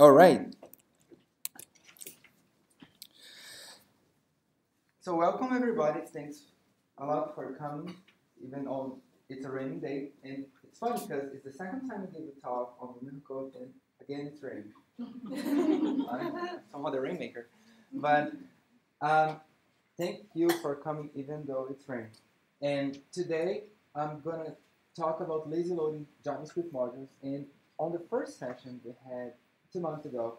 All right. So welcome everybody. Thanks a lot for coming, even though it's a rainy day. And it's funny because it's the second time I gave a talk on women code, and again it's raining. I'm somehow the rainmaker. But um, thank you for coming, even though it's raining. And today I'm gonna talk about lazy loading JavaScript modules. And on the first session we had two months ago,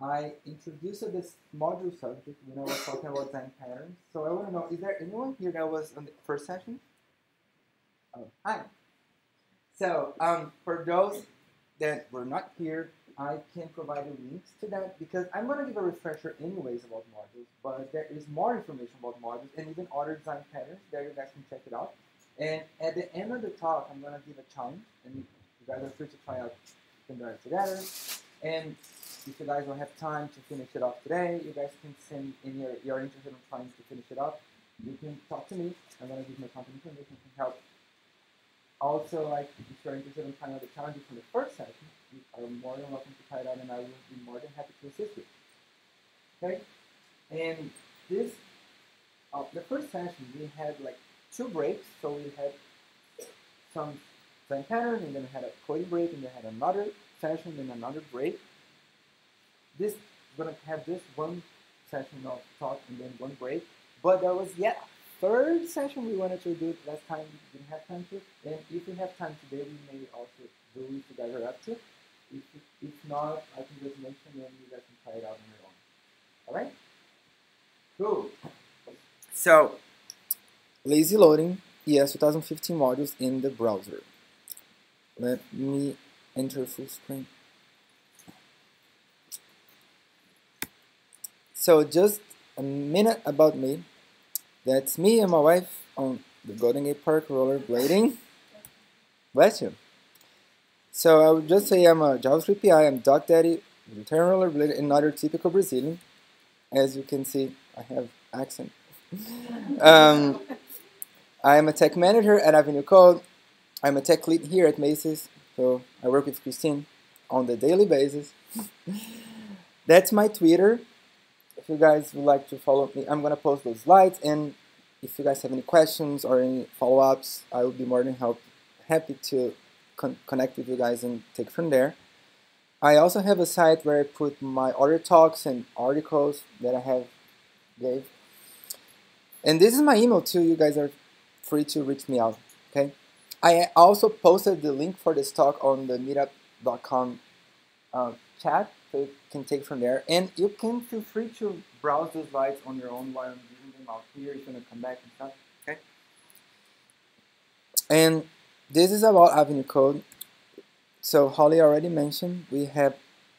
I introduced this module subject when I was talking about design patterns. So I want to know, is there anyone here that was on the first session? Oh, hi. So um, for those that were not here, I can provide you links to that because I'm going to give a refresher anyways about modules, but there is more information about modules and even other design patterns there you guys can check it out. And at the end of the talk, I'm going to give a challenge, and you guys are free to try out, can do it together. And if you guys don't have time to finish it off today, you guys can send in your you're interested in trying to finish it up. You can talk to me. I'm gonna give my contact information can help. Also, like if you're interested in trying out the challenges from the first session, you are more than welcome to try it out, and I will be more than happy to assist you. Okay, and this uh, the first session we had like two breaks, so we had some pattern, and then we had a coding break, and then we had another session, then another break this is gonna have just one session of talk and then one break. But there was yet a third session we wanted to do last time we didn't have time to. And if we have time today, we may also do it you guys up to. If, if not, I can just mention and you guys can try it out on your own. Alright? Cool. So, lazy loading ES 2015 modules in the browser. Let me enter full screen. So just a minute about me. That's me and my wife on the Golden Gate Park rollerblading. Bless you. So I would just say I'm a JavaScript PI, I'm Doc Daddy, return rollerblader, another typical Brazilian. As you can see, I have accent. um, I am a tech manager at Avenue Code. I'm a tech lead here at Macy's, so I work with Christine on the daily basis. That's my Twitter if you guys would like to follow me, I'm gonna post those slides, and if you guys have any questions or any follow-ups, I will be more than help, happy to con connect with you guys and take from there. I also have a site where I put my other talks and articles that I have gave. And this is my email too. You guys are free to reach me out. Okay. I also posted the link for this talk on the meetup.com uh, chat so you can take from there. And you can feel free to browse the slides on your own while I'm using them out here. You're gonna come back and stuff. Okay. And this is about Avenue Code. So Holly already mentioned we have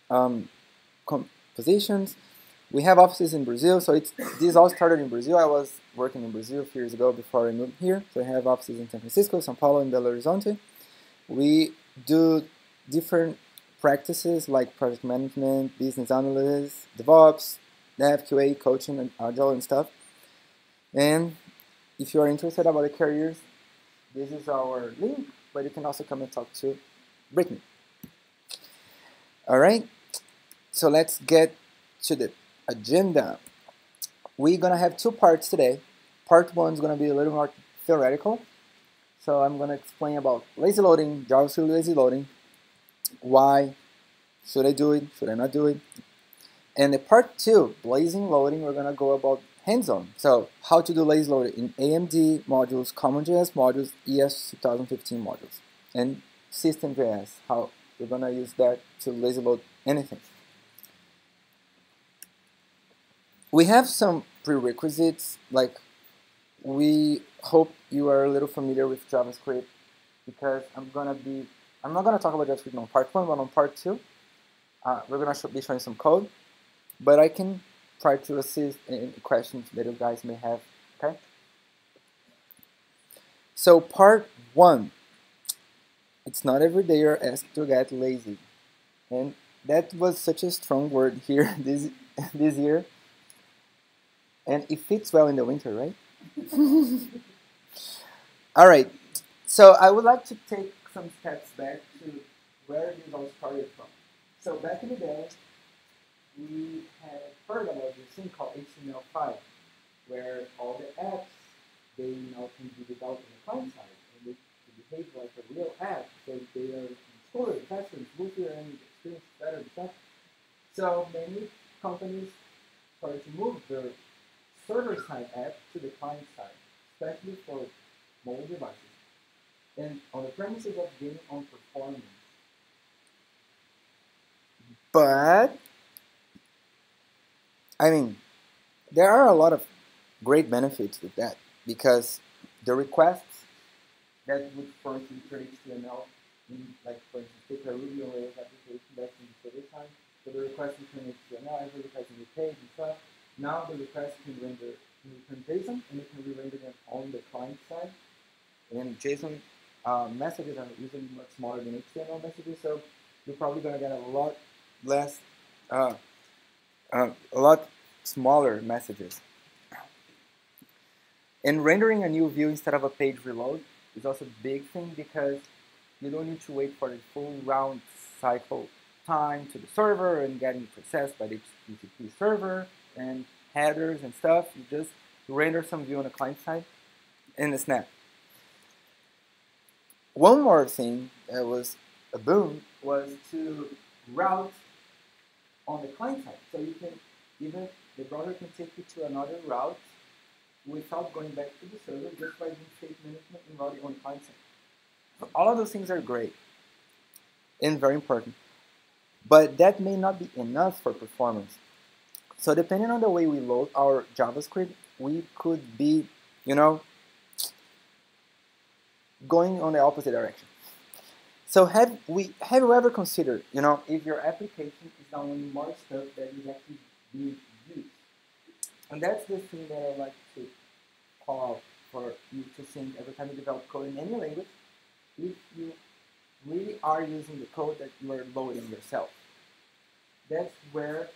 um, positions. We have offices in Brazil, so it's this all started in Brazil. I was working in Brazil a few years ago before I moved here. So I have offices in San Francisco, São Paulo, and Belo Horizonte. We do different practices like project management, business analysis, DevOps, Dev, QA, coaching, and Agile and stuff. And if you are interested about the careers, this is our link, but you can also come and talk to Brittany. All right, so let's get to the agenda. We're gonna have two parts today. Part one is gonna be a little more theoretical. So I'm gonna explain about lazy loading, JavaScript lazy loading, why should I do it, should I not do it. And the part two, blazing loading, we're gonna go about hands-on. So how to do lazy loading in AMD modules, CommonJS modules, ES 2015 modules, and System.js, how we're gonna use that to lazy load anything. We have some prerequisites, like we hope you are a little familiar with JavaScript because I'm gonna be I'm not gonna talk about JavaScript on part one, but on part two, uh, we're gonna be showing some code, but I can try to assist in questions that you guys may have. Okay. So part one, it's not every day you're asked to get lazy, and that was such a strong word here this this year, and it fits well in the winter, right? All right. So I would like to take some steps back to where this all started from. So back in the day, we had heard about this thing called HTML5, where all the apps they now can be developed on the client side, and they, behave like a real app, so they are smoother, faster, smoother, and experience better and stuff. So many companies started to move their server-side app to the client side, especially for mobile devices, and on the premises of gaining on performance. But I mean, there are a lot of great benefits with that because the requests that would first enter HTML in, like, for instance, take a Ruby on Rails application that's in the server side. So the request return HTML, every request in the page and stuff. Now the request can render return JSON and it can re-render them on the client side. And JSON uh, messages are usually much smaller than HTML messages, so you're probably gonna get a lot less, uh, uh, a lot smaller messages. And rendering a new view instead of a page reload is also a big thing because you don't need to wait for the full round cycle time to the server and getting processed by the HTTP server and headers and stuff. You just render some view on the client side in the snap. One more thing that was a boom was to route on the client side. So you can even the browser can take you to another route without going back to the server just by doing state management and routing on client side. So all of those things are great and very important. But that may not be enough for performance. So depending on the way we load our JavaScript, we could be, you know, going on the opposite direction. So have we have you ever considered, you know, if your application is downloading more stuff that is actually being used? And that's the thing that I like to call out for you to think every time you develop code in any language, if you really are using the code that you are loading yourself. That's where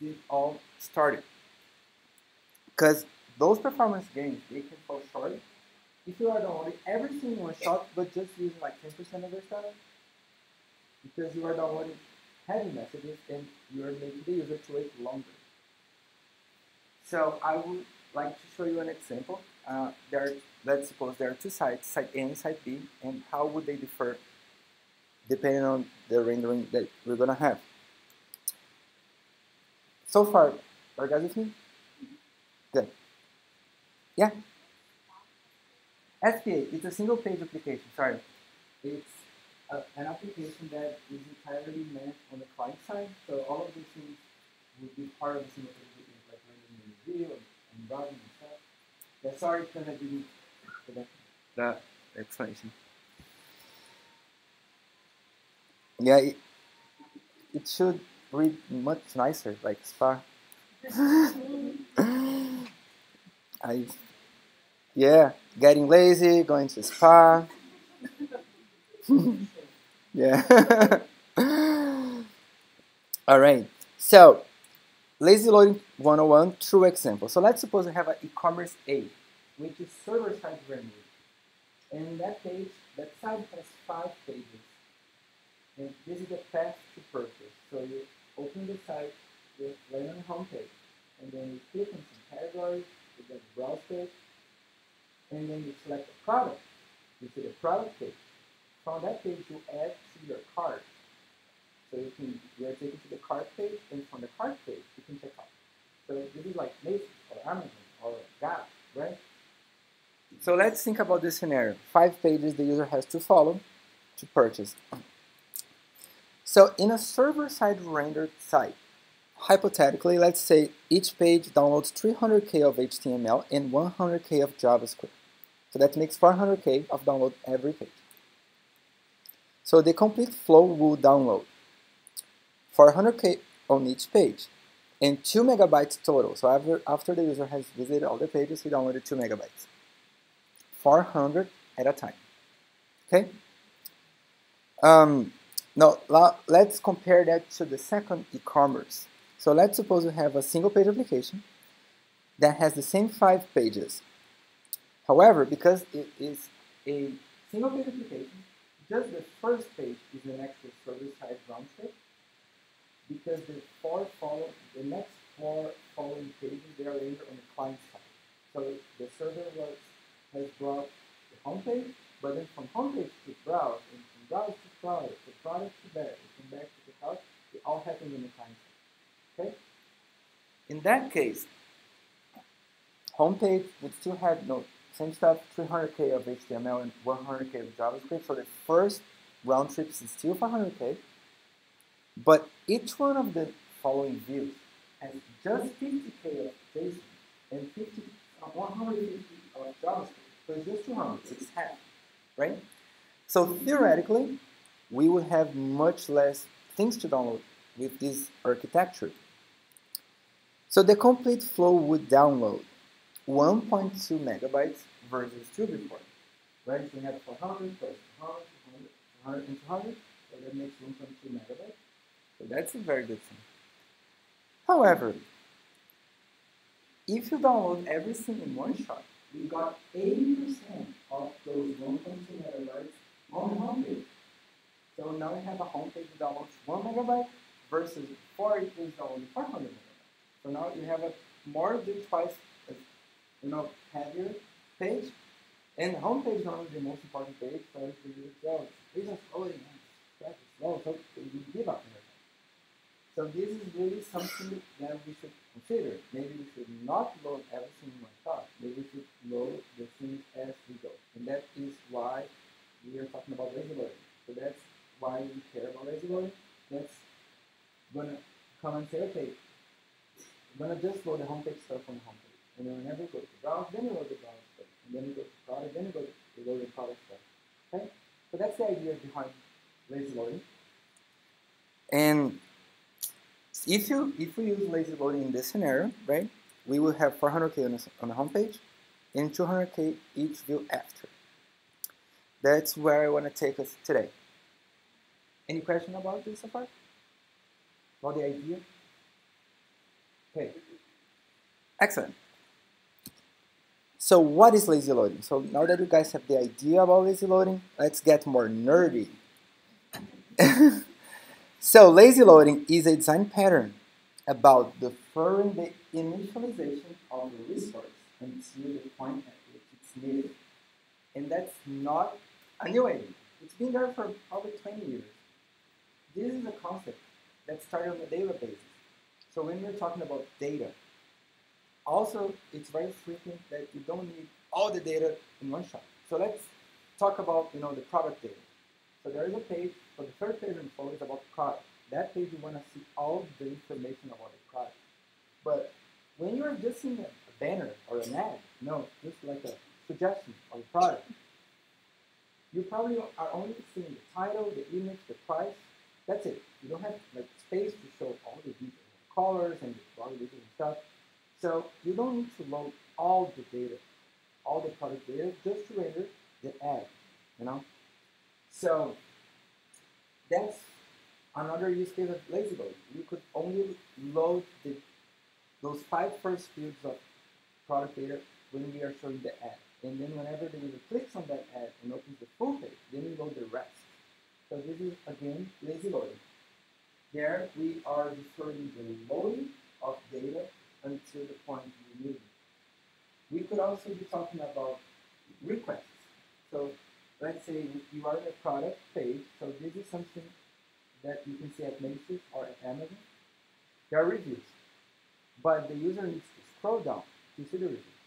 it all started. Because those performance gains, they can fall short if you are everything in one shot, but just using like 10% of your stuff, because you are downloading heavy messages and you are making the user to wait longer. So I would like to show you an example. Uh, there, are, let's suppose there are two sites, site A and site B, and how would they differ depending on the rendering that we're gonna have. So far, are you guys with me? Good. Yeah? SPA, it's a single page application, sorry. It's a, an application that is entirely meant on the client side, so all of these things would be part of the single page application, like rendering the view and, routing and stuff. Yeah, sorry because I didn't that. That explanation. Yeah, it, it should read much nicer, like spa. I yeah, getting lazy, going to spa. yeah. All right. So, lazy loading 101, true example. So let's suppose I have an e-commerce A, which is server-side rendering. And that page, that side has five pages. And this is the path to purchase. So you open the site with right on the home page. And then you click on some categories, with the browse page, and then you select a product. You see the product page. From that page, you add to your cart. So you can you are taken to the cart page, and from the cart page, you can check out. So this is like Macy's or Amazon or Gap, right? So let's think about this scenario. Five pages the user has to follow to purchase. So in a server-side rendered site, hypothetically, let's say each page downloads 300k of HTML and 100k of JavaScript. So that makes 400k of download every page. So the complete flow will download 400k on each page and 2 megabytes total. So after, after the user has visited all the pages, he downloaded 2 megabytes. 400 at a time. Okay? Um, now let's compare that to the second e-commerce. So let's suppose we have a single page application that has the same five pages. However, because it is a single page application, just the first page is an extra service side round trip because the four follow the next four following pages that case, homepage would still have no same stuff, 300k of HTML and 100k of JavaScript. So the first round trip is still 500k, but each one of the following views has just 50k of JSON and 50, uh, 150 of JavaScript. So it's just 200, it's half, right? So theoretically, we would have much less things to download with this architecture. So the complete flow would download 1.2 megabytes versus 2 before. Right? So we have 400 plus 100, 200, and 200, so that makes 1.2 megabytes. So that's a very good thing. However, if you download everything in one shot, you got 80% of those 1.2 megabytes on the homepage. So now we have a homepage that downloads 1 megabyte versus before it downloading 400 megabytes. So now you have a more than twice, you know, heavier page. And the homepage is not the most important page for us to. So it's just loading, man. slow, so you give up. So this is really something that we should consider. Maybe we should not load everything in one shot. Maybe we should load the things as we go. And that is why we are talking about lazy loading. So that's why we care about lazy loading. That's gonna come and say, okay, gonna just load the homepage stuff on the homepage. And then whenever you go to browse, then you load the browse stuff. And then you go to product, then you go to the product stuff. Okay? So that's the idea behind lazy loading. And if you if we use lazy loading in this scenario, right, we will have 400k on the, on the homepage and 200k each view after. That's where I want to take us today. Any question about this so far? About the idea? Okay. Excellent. So what is lazy loading? So now that you guys have the idea about lazy loading, let's get more nerdy. so lazy loading is a design pattern about deferring the initialization of the resource until the point at which it's needed. And that's not a new idea. It's been there for probably 20 years. This is a concept that started on daily basis. So when we're talking about data, also it's very frequent that you don't need all the data in one shot. So let's talk about you know the product data. So there is a page, so the third page in the is about the product. That page you want to see all the information about the product. But when you're just seeing a banner or an ad, no, just like a suggestion of a product, you probably are only seeing the title, the image, the price. That's it. You don't have like space to show all the details colors and body and stuff. So you don't need to load all the data, all the product data, just to render the ad, you know? So that's another use case of lazy load. You could only load the, those five first fields of product data when we are showing the ad. And then whenever the user clicks on that ad and opens the full page, then we load the rest. So this is, again, lazy loading. There we are deferring the loading of data until the point we need. We could also be talking about requests. So let's say you are in a product page, so this is something that you can see at Macy's or at Amazon. There are reviews, but the user needs to scroll down to see the reviews.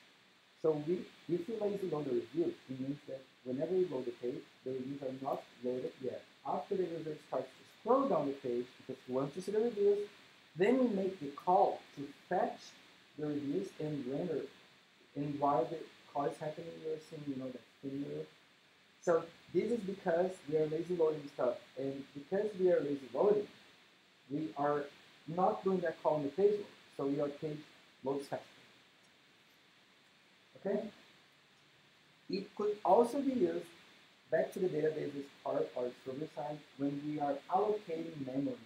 So we, if you lazy load the reviews, it means that whenever you load the page, the reviews are not loaded yet. After the user starts scroll down the page because want to see the reviews. Then we make the call to fetch the reviews and render. And while the call is happening, you're seeing, you know, that thing So this is because we are lazy loading stuff. And because we are lazy loading, we are not doing that call on the page load. So your page loads faster. Okay? It could also be used back to the databases part or server side when we are allocating memory.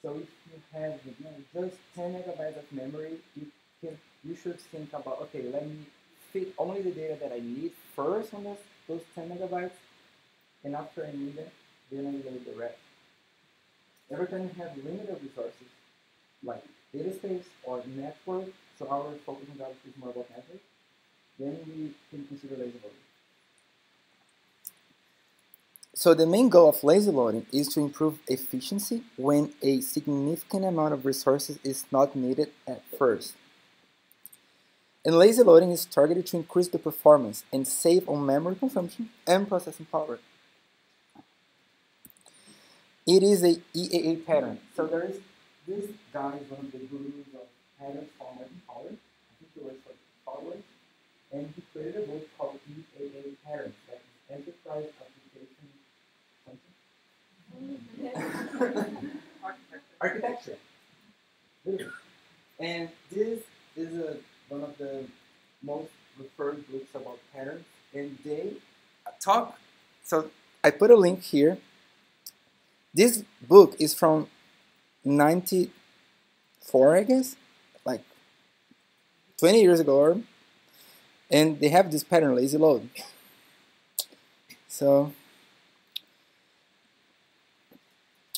So if you have you know, just 10 megabytes of memory, you can you should think about okay, let me fit only the data that I need first on those, those 10 megabytes, and after I need it, then I load the rest. Every time you have limited resources, like data space or network, so our focus on that is more about network, then we can consider lazy loading. So the main goal of lazy loading is to improve efficiency when a significant amount of resources is not needed at first. And lazy loading is targeted to increase the performance and save on memory consumption and processing power. It is a EAA pattern. So there is this guy is one of the gurus of pattern Martin Fowler. I think he works for Power. And he created a book called EAA Patterns, that is Enterprise Architecture. And this is a, one of the most referred books about patterns. And they talk, so I put a link here this book is from 94, I guess, like 20 years ago, and they have this pattern, lazy load. So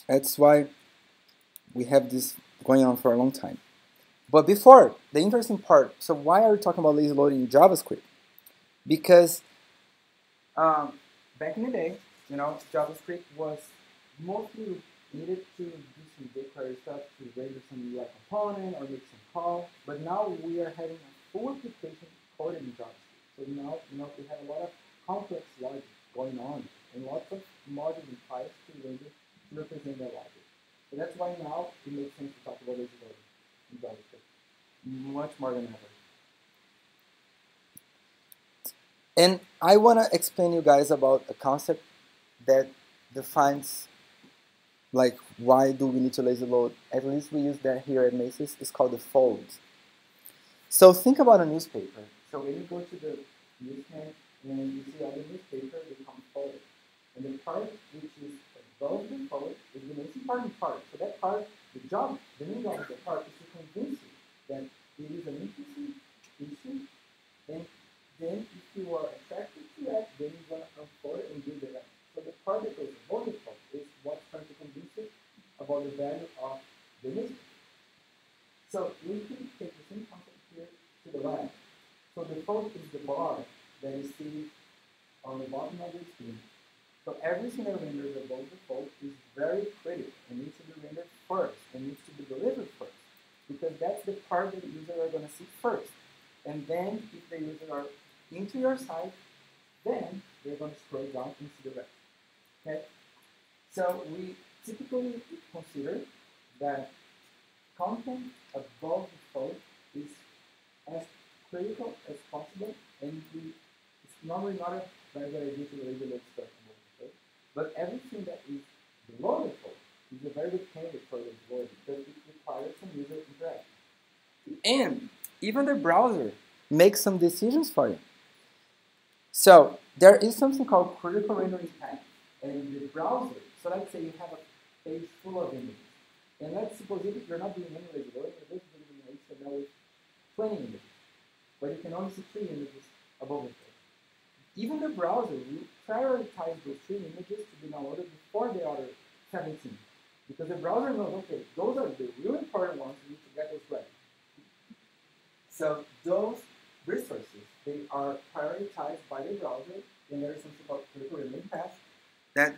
that's why we have this going on for a long time. But before, the interesting part, so why are we talking about lazy loading in JavaScript? Because um, back in the day, you know, JavaScript was mostly needed to do some jQuery stuff to render some UI component or make some call. But now we are having a full application coded in JavaScript. So now, you know, we have a lot of complex logic going on and lots of modules and types to render represent that logic. So that's why now it makes sense to talk about lazy loading in JavaScript much more than ever. And I want to explain you guys about a concept that defines like why do we need to lazy load? At least we use that here at Macy's. It's called the fold. So think about a newspaper. So when you go to the newsstand and you see all the newspaper, they come folded. And the part which is above the fold is the most important part. So that part, the job, the main job of the part is to convince you that it is an interesting issue. And then if you are attracted to that, then you're going to come forward and do the rest. So the part that the fold is what's trying to convince you about the value of the newspaper. So we can take the same concept here to the right. So the fold is the bar that you see on the bottom of the screen. So every single render above the fold is very critical and needs to be rendered first and needs to be delivered first. Because that's the part that the user are going to see first. And then if the user are into your site, then they're going to scroll down see the rest. Okay? So we typically consider that content above the fold is as critical as possible, and we, it's normally not a very good idea to the fold. But everything that is fold is a very good candidate for this load because it requires some user interaction. And even the browser makes some decisions for you. So there is something called critical rendering time, and the browser. So let's say you have a page full of images, and let's suppose if you're not doing any loading, you're just doing an HTML with 20 images, but you can only see three images above the page. Even the browser prioritize those three images to be downloaded before the other 17, because the browser knows, okay, those are the really important ones, we need to get those ready. So those resources, they are prioritized by the browser, and there is something called critical rendering path. That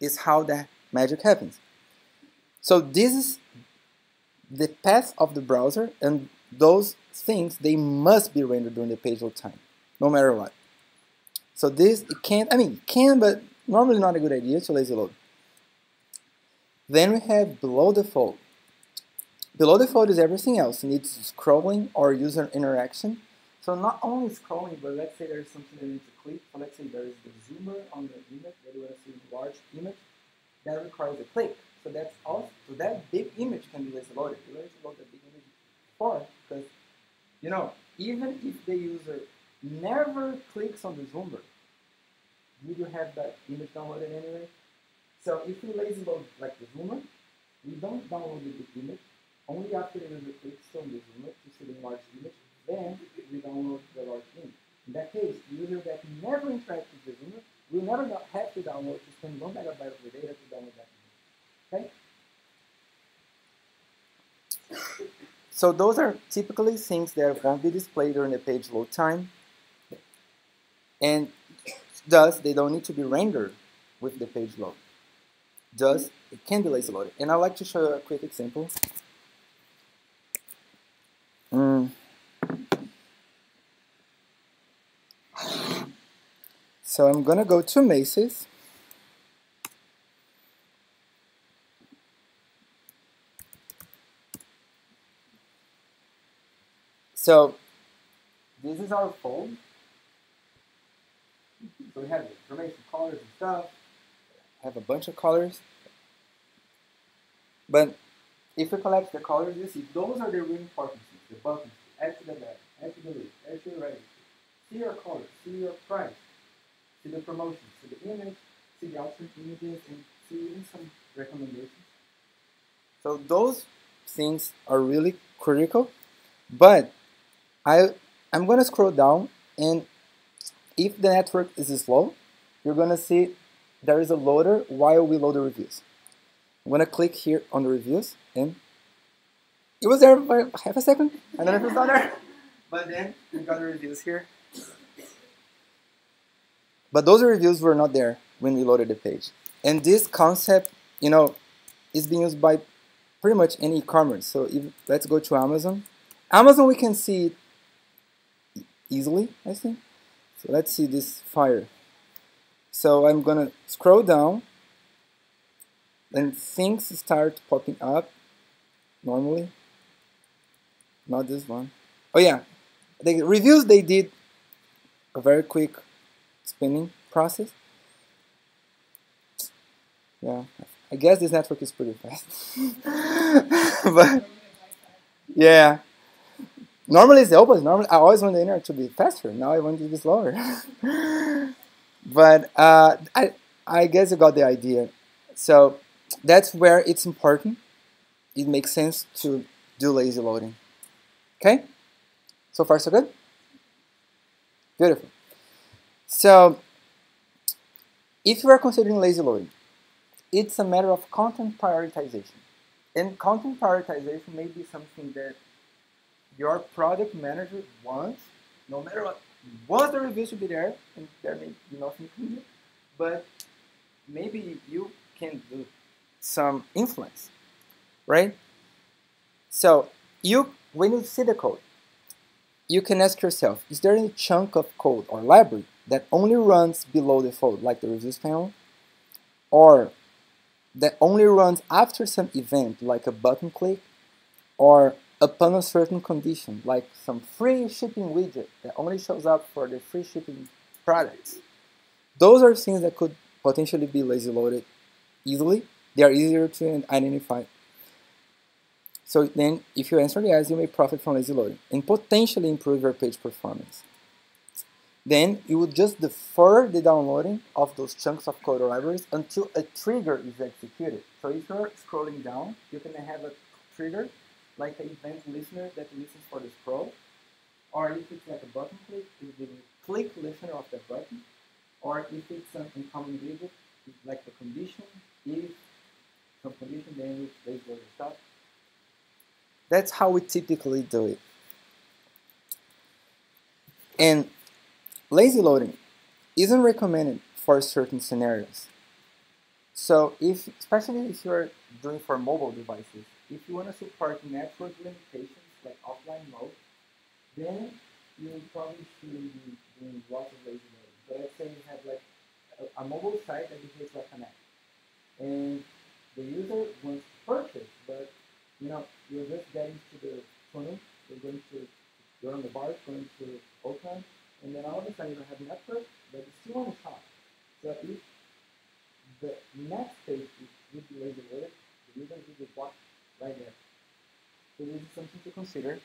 is how that magic happens. So this is the path of the browser, and those things they must be rendered during the page load time, no matter what. So this it can't. I mean, it can, but normally not a good idea to lazy load. Then we have below the fold. Below the fold is everything else. It needs scrolling or user interaction. So not only scrolling, but let's say there's something that needs to click. So let's say there is the zoomer on the image that you want to see a large image. That requires a click. So that's also so that big image can be lazy loaded. You lazy load the big image before because you know even if the user never clicks on the zoomer, you will have that image downloaded anyway. So if we lazy load like the zoomer, we don't download the image. Only after the user clicks on the zoomer to see the large image, then we download the large image. In that case, the user that never interacts with the zoomer will never have to download to spend one megabyte of the data to download that image. Okay? So those are typically things that won't be displayed during the page load time. And thus, they don't need to be rendered with the page load. Thus, it can be lazy loaded. And I'd like to show you a quick example. Mm. So I'm gonna go to Macy's. So this is our fold. So we have information, colors and stuff. Have a bunch of colors. But if we collect the colors, you see those are the important things. The buttons, add to the back, add to the list, add to the right. See your colors, see your price, see the promotions, see the image, see the alternate images, and see some recommendations. So those things are really critical, but I, I'm going to scroll down and if the network is slow, you're going to see there is a loader while we load the reviews. I'm going to click here on the reviews and it was there for half a second. I don't know if it's not there. But then we got the reviews here. But those reviews were not there when we loaded the page. And this concept, you know, is being used by pretty much any e-commerce. So if, let's go to Amazon. Amazon, we can see easily, I think. So let's see this fire. So I'm gonna scroll down and things start popping up normally. Not this one. Oh yeah, the reviews they did a very quick spinning process. Yeah, I guess this network is pretty fast. but yeah, Normally it's the opposite. Normally I always want the internet to be faster. Now I want it to be slower. but uh, I, I guess you got the idea. So that's where it's important. It makes sense to do lazy loading. Okay? So far so good? Beautiful. So if you are considering lazy loading, it's a matter of content prioritization. And content prioritization may be something that your product manager wants, no matter what, wants the reviews to be there, and there may be nothing to do, but maybe you can do some influence, right? So you, when you see the code, you can ask yourself, is there any chunk of code or library that only runs below the fold, like the reviews panel, or that only runs after some event, like a button click, or upon a certain condition, like some free shipping widget that only shows up for the free shipping products. Those are things that could potentially be lazy loaded easily. They are easier to identify. So then, if you answer the yes, you may profit from lazy loading and potentially improve your page performance. Then you would just defer the downloading of those chunks of code or libraries until a trigger is executed. So if you're scrolling down, you can have a trigger like an event listener that listens for the scroll, or if it's like a button click, it will click listener of the button, or if it's an incoming widget, it's like the condition, if some condition, then it plays the. That's how we typically do it. And lazy loading isn't recommended for certain scenarios. So if, especially if you're doing for mobile devices, if you want to support network limitations like offline mode, then you probably should be doing lots of lazy loading. So let's say you have like a, a mobile site that behaves like an app, and the user wants to purchase, but you know you're just getting to the funnel. You're going to you're on the bar, going to open, and then all of a sudden you don't have network, but you still want to shop. So if the next page would be lazy loaded, the user will be blocked right there. So this is something to consider.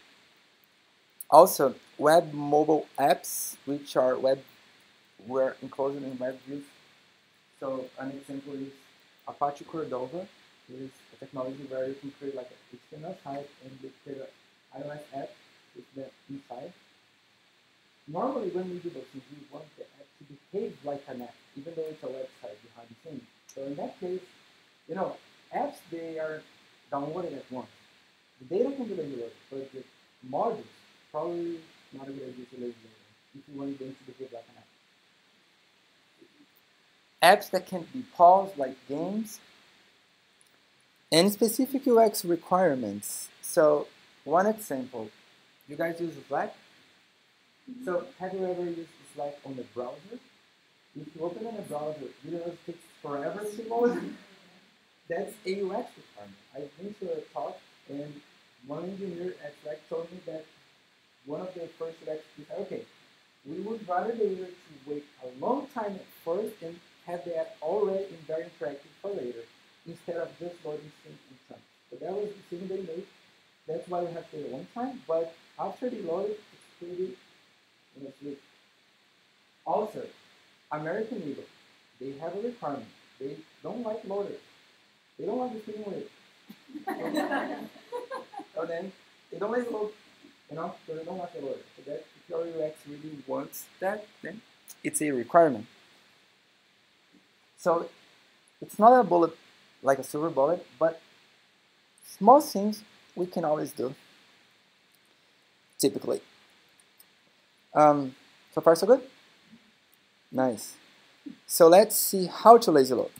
Also, web mobile apps, which are web, were enclosed in web views. So an example is Apache Cordova, which is a technology where you can create like a HTML site and you create an iOS app with the inside. Normally, when we do those things, we want the app to behave like an app, even though it's a website behind the scenes. So in that case, you know, apps they are downloaded at once. The data can be regulated, but the modules probably not a good idea to regulate if you want them to behave like an apps that can be paused, like games, and specific UX requirements. So, one example, you guys use Slack? So, mm-hmm. have you ever used Slack on the browser? If you open in a browser, you know it takes forever to load. That's a UX requirement. I went to a talk and one engineer at Slack told me that one of the first UX is okay, we would rather the user to wait a long time at first and have that already in very interactive for later, instead of just loading things in. So that was the decision they made. That's why we have to wait a long time, but after they load it, it's pretty you. Also, American Eagle, they have a requirement. They don't like loaders. They don't like the feeling with so then they don't load, you know, so they don't like the loader. So that if your UX really wants that, then it's a requirement. So it's not a bullet like a silver bullet, but small things we can always do. Typically. Um, so far so good? Nice. So let's see how to lazy load.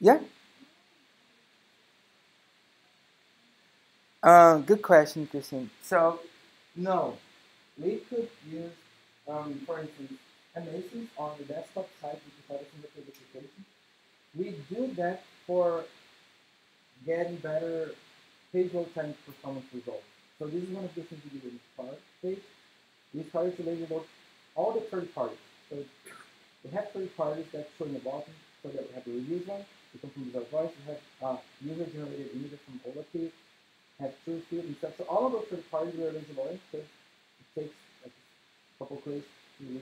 Yeah? Uh, good question, Christine. So, no, we could use, um, for instance, Amasis on the desktop side, which is a single application. We do that for getting better load time performance results. So this is one of the things we do in Spark page. We started to load all the third parties. So we have third parties that show in the bottom, so that we have the reviews one, we come from the voice, we have uh, user-generated images from Olapic, have True Fit and stuff. So all of those third parties are lazy loading, so it takes like a couple clicks to.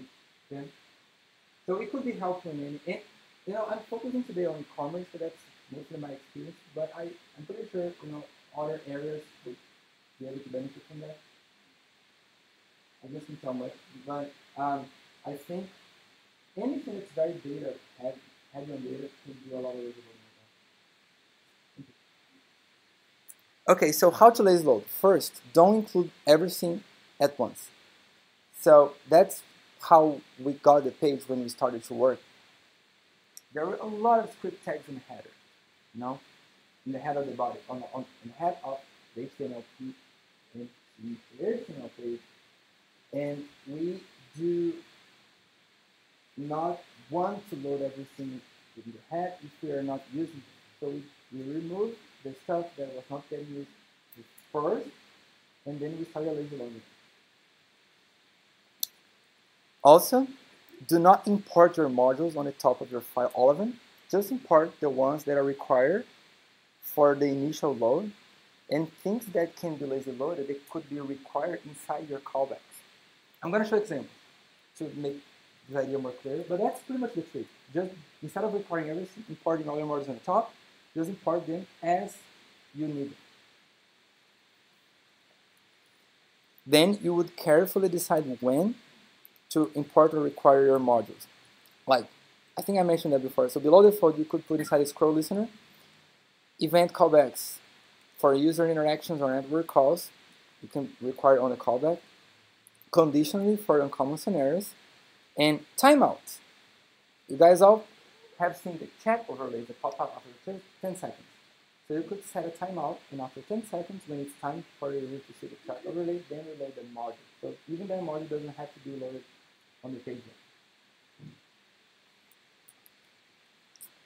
So it could be helpful in and, you know, I'm focusing today on e-commerce, so that's mostly my experience, but I, I'm pretty sure, you know, other areas would be able to benefit from that. I just can tell much, but um, I think anything that's very data heavy, heavy on data can do a lot of lazy Okay, so how to lazy load? First, don't include everything at once. So that's how we got the page when we started to work. There were a lot of script tags in the header, you know, in the head of the body, on the, on, the head of the HTML and the HTML page, and we do not want to load everything in the head if we are not using it. So we remove the stuff that was not getting used first, and then we start lazy loading. Also, do not import your modules on the top of your file, all of them. Just import the ones that are required for the initial load and things that can be lazy loaded, they could be required inside your callbacks. I'm going to show examples to make this idea more clear, but that's pretty much the trick. Just instead of requiring everything, importing all your modules on the top, just import them as you need. Then you would carefully decide when to import or require your modules. Like, I think I mentioned that before. So below the fold, you could put inside a scroll listener, event callbacks for user interactions or network calls, you can require on the callback, conditionally for uncommon scenarios, and timeouts. You guys all have seen the chat overlays that pop up after 10 seconds. So you could set a timeout, and after 10 seconds, when it's time for user to see the chat overlay, then you load the module. So even that module doesn't have to be loaded on the page yet.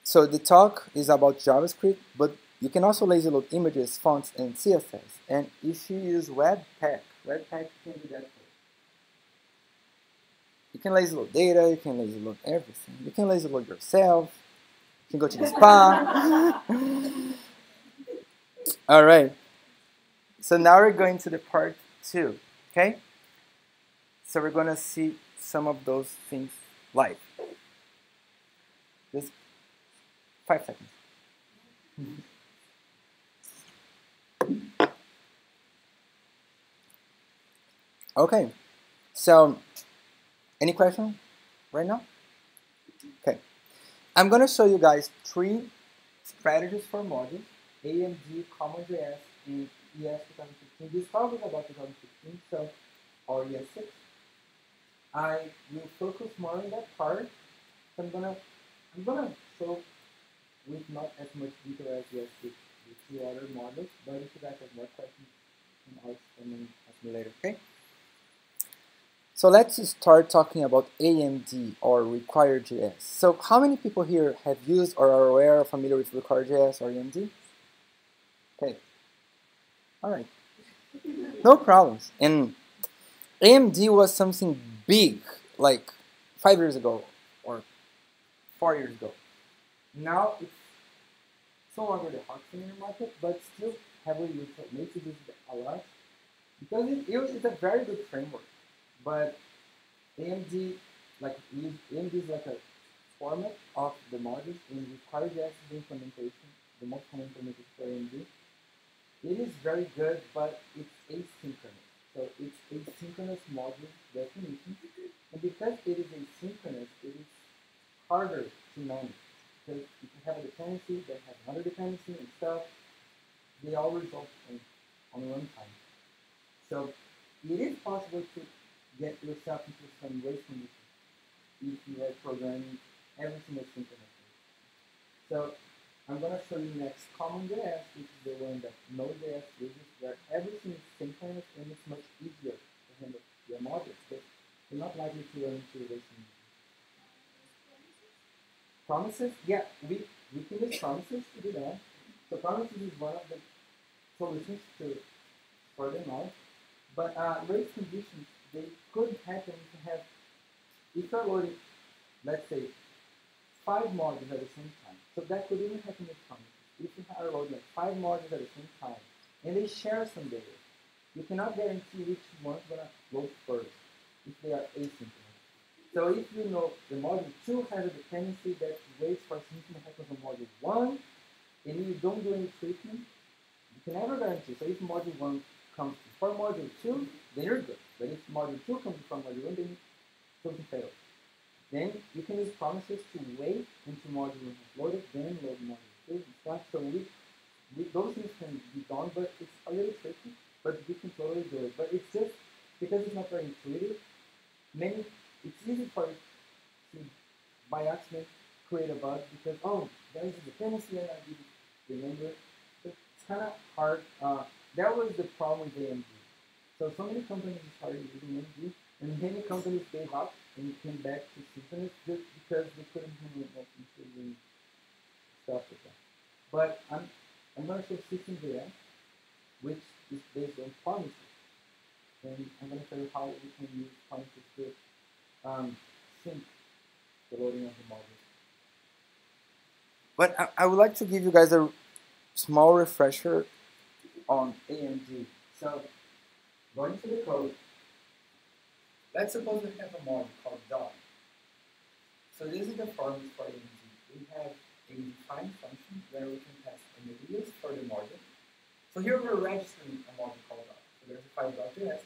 So the talk is about JavaScript, but you can also lazy load images, fonts, and CSS. And if you use Webpack, Webpack can do that you. Can lazy load data, you can lazy load everything. You can lazy load yourself, you can go to the spa. All right. So now we're going to the part two, okay? So we're going to see some of those things live. Just five seconds. Okay, so any question right now? Okay, I'm gonna show you guys three strategies for modules, AMD, CommonJS, and ES 2015. This talk is about 2015, so, or ES 6. I will focus more on that part, I'm gonna I'm gonna show with not as much detail as yes with the two other models, but if you guys have more questions, can ask them later. Okay. So let's start talking about AMD or Require.js. So how many people here have used or are aware or familiar with Require.js or AMD? Okay. All right. No problems. And AMD was something big, like five years ago or four years ago. Now it's no longer the hot thing in the market, but still heavily used. Makes it a lot because it, it's a very good framework. But AMD, like AMD is like a format of the modules requires the implementation, the most common implementation for AMD. It is very good, but it's asynchronous. So it's asynchronous module definition. And because it is asynchronous, it is harder to manage. Because if you have a dependency that has another dependency and stuff, they all result in, on runtime. So it is possible to get yourself into some race conditions are programming everything is asynchronously. So I'm going to show you next common CommonJS, which is the one that Node.js uses, where everything is synchronous and it's much easier to handle your modules, but you're not likely to run into conditions. Promises, yeah, we, we can use promises to do that. So promises is one of the solutions to for them out. But uh, race conditions they could happen to have, if you're loading, let's say, five modules at the same time. So that could even happen with promises. If you are loading like five modules at the same time, and they share some data, you cannot guarantee which one's gonna load first if they are asynchronous. So if you know the module 2 has a dependency that waits for something to happen on module 1, and you don't do any treatment, you can never guarantee. So if module 1 comes before module 2, then you're good. But if module 2 comes from module 1, then something fails. Then you can use promises to wait until module 1 is loaded, then load module 2 and stuff. So we, we, those things can be done, but it's a little tricky, but we can totally do it. But it's just, because it's not very intuitive, many, it's easy for to, by accident, create a bug because, oh, there is a dependency and I didn't remember. It's kind of hard. Uh, that was the problem with AMD. So so many companies started using AMD, and many companies gave up and came back to synchronous just because they couldn't handle that including stuff with that. But I'm I'm gonna show system.js, which is based on promises. And I'm gonna show you how we can use promises to um, sync the loading of the module. But I, I would like to give you guys a small refresher on AMD. So going to the code, let's suppose we have a module called dog. So this is the formula for AMD. We have a define function where we can pass an alias for the module. So here we're registering a module called dog. So there's a file.js.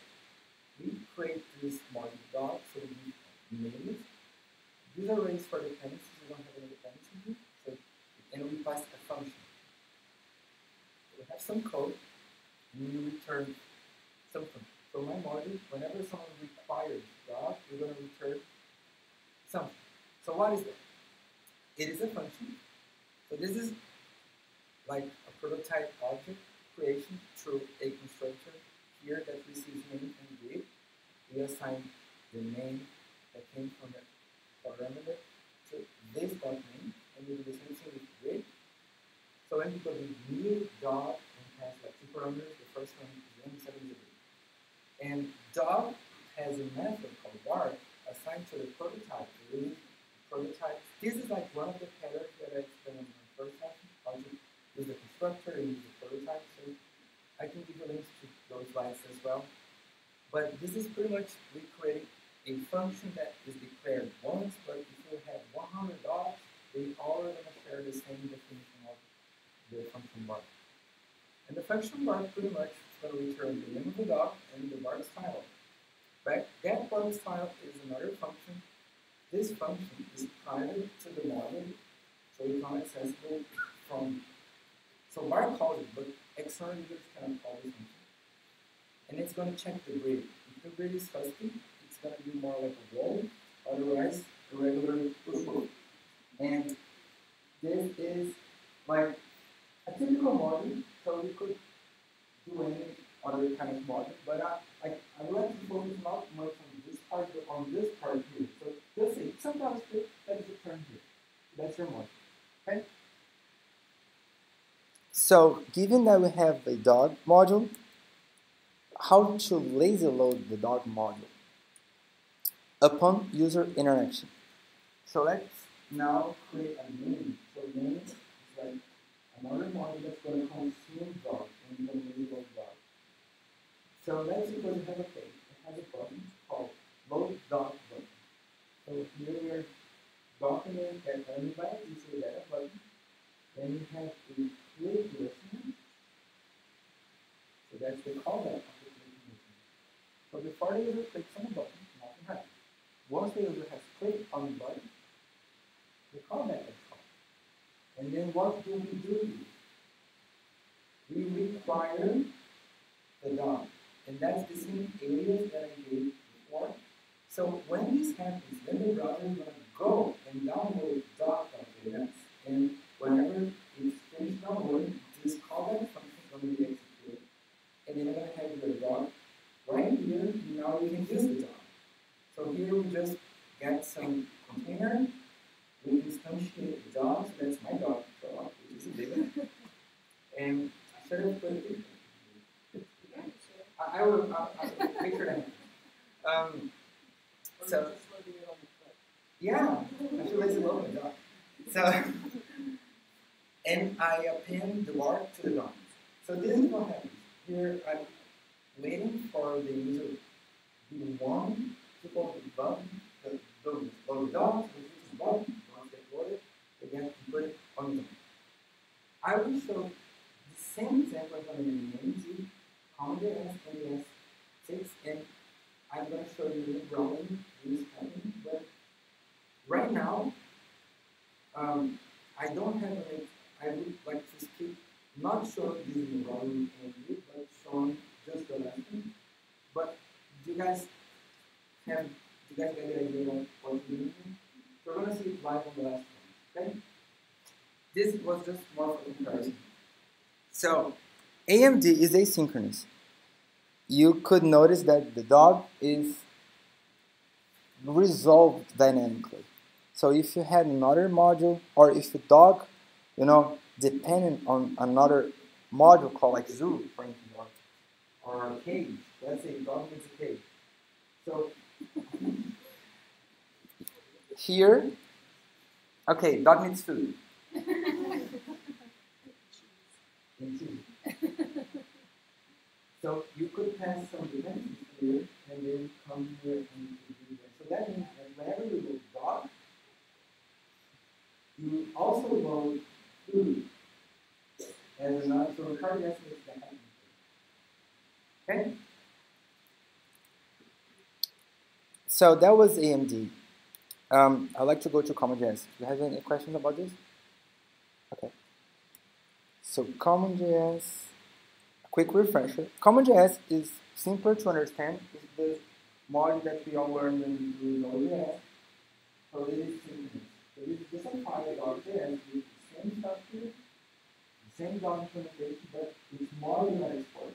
We create this module dog, so we name it. These are arrays for dependencies, we don't have any dependencies here. So, and we pass a function. We have some code, we return something. So my module, whenever someone requires dot, we're going to return something. So what is that? It is a function. So this is like a prototype object creation through a constructor here that receives name and greet. We assign the name that came from the parameter to this dot name, and we do the same thing with greet. So when people do new dot and has like two parameters, first one is. And dog has a method called dart assigned to the prototype. Prototype. This is like one of the patterns that I explained in the first session. How to the constructor and use the prototype. So I can give you links to those slides as well. But this is pretty much recreating a function that is declared once, but if you have 100 dogs, they all are going to share the same definition of the function bar. And the function bar pretty much is going to return the name of the dog and the bar style. Right? That bar style is another function. This function is private to the model, so it's not accessible from. So bar calls it, but external users cannot call this function. And it's going to check the grid. If the grid is fuzzy, it's going to be more like a wall, otherwise a regular push And this is like a typical model, so we could do any other kind of model, but I, I, I would like to focus not much on this part, but on this part here. So just say sometimes that is a term here. That's your model. Okay? So given that we have a dog module, how to lazy load the dog module upon user interaction. So let's now create a main. So is like module that's going to consume dog and lazy load dog. So let's suppose we have a page. It has a button called load dog button. So here we're document that anybody is a data button. Then we have a click listener. So that's the callback of the click listener. So before the user clicks on the button, nothing happens. Once the user has clicked on the button, the callback is. And then what do we do? We require the DOM. And that's the same alias that I gave before. So when this happens, then the browser is going to go and download doc.js. And whenever it's finished downloading, this callback function to be executed. And then I'm going to have your doc right here. Now we can use the doc. So here we just get some container. Dog. So that's my dog, dog which is a big one. And I it I, I will I'll, I'll make sure um, so yeah, I feel like a bit dog. So and I append the bar to the DOM. So this is what happens. Here I'm waiting for the user v1 to call the the, the is the button, to on the DOM. I will show the same example I'm going to name CommonJS NES 6 and I'm going to show you the drawing this happening, but right now um, I don't have a I would like to skip not showing using the and view, but showing just the lesson. But do you guys have do you guys get the idea of what we're doing? So we're gonna see it live on the last one. Okay? This was just more for comparison. So AMD is asynchronous. You could notice that the dog is resolved dynamically. So if you had another module, or if the dog, you know, dependent on another module called like zoo, for instance, or, or a cage. Let's say dog needs a cage. So here, okay, dog needs food. So you could pass some dependencies here and then come here and do that. So that means that whenever you load dog, you also load food And another, so recurring estimate that happens. Okay? So that was AMD. Um, I'd like to go to CommonJS. Do you have any questions about this? Okay. So CommonJS, a quick refresher. CommonJS is simpler to understand. It's the module that we all learned do Node.js. So it is synchronous. So this is just a file.js with the same structure, the same DOM implementation, but it's modular export.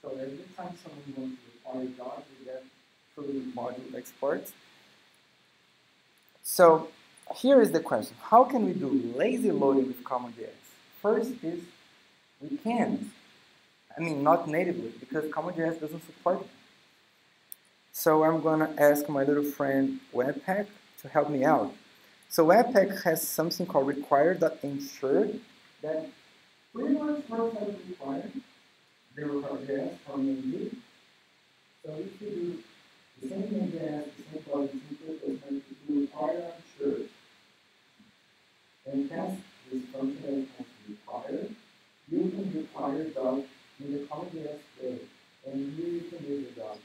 So every time someone wants to require DOM, we get through the module exports. So here is the question. How can we do lazy loading with CommonJS? First is we can't. I mean, not natively, because CommonJS doesn't support it. So I'm going to ask my little friend Webpack to help me out. So Webpack has something called require.ensure that pretty much works as required. They require JS from AMD. So if you do the same thing JS, the same quality, the same you require ensure, and test this function that it has to require, you can require dog in the CommonJS way, and you can use the dog.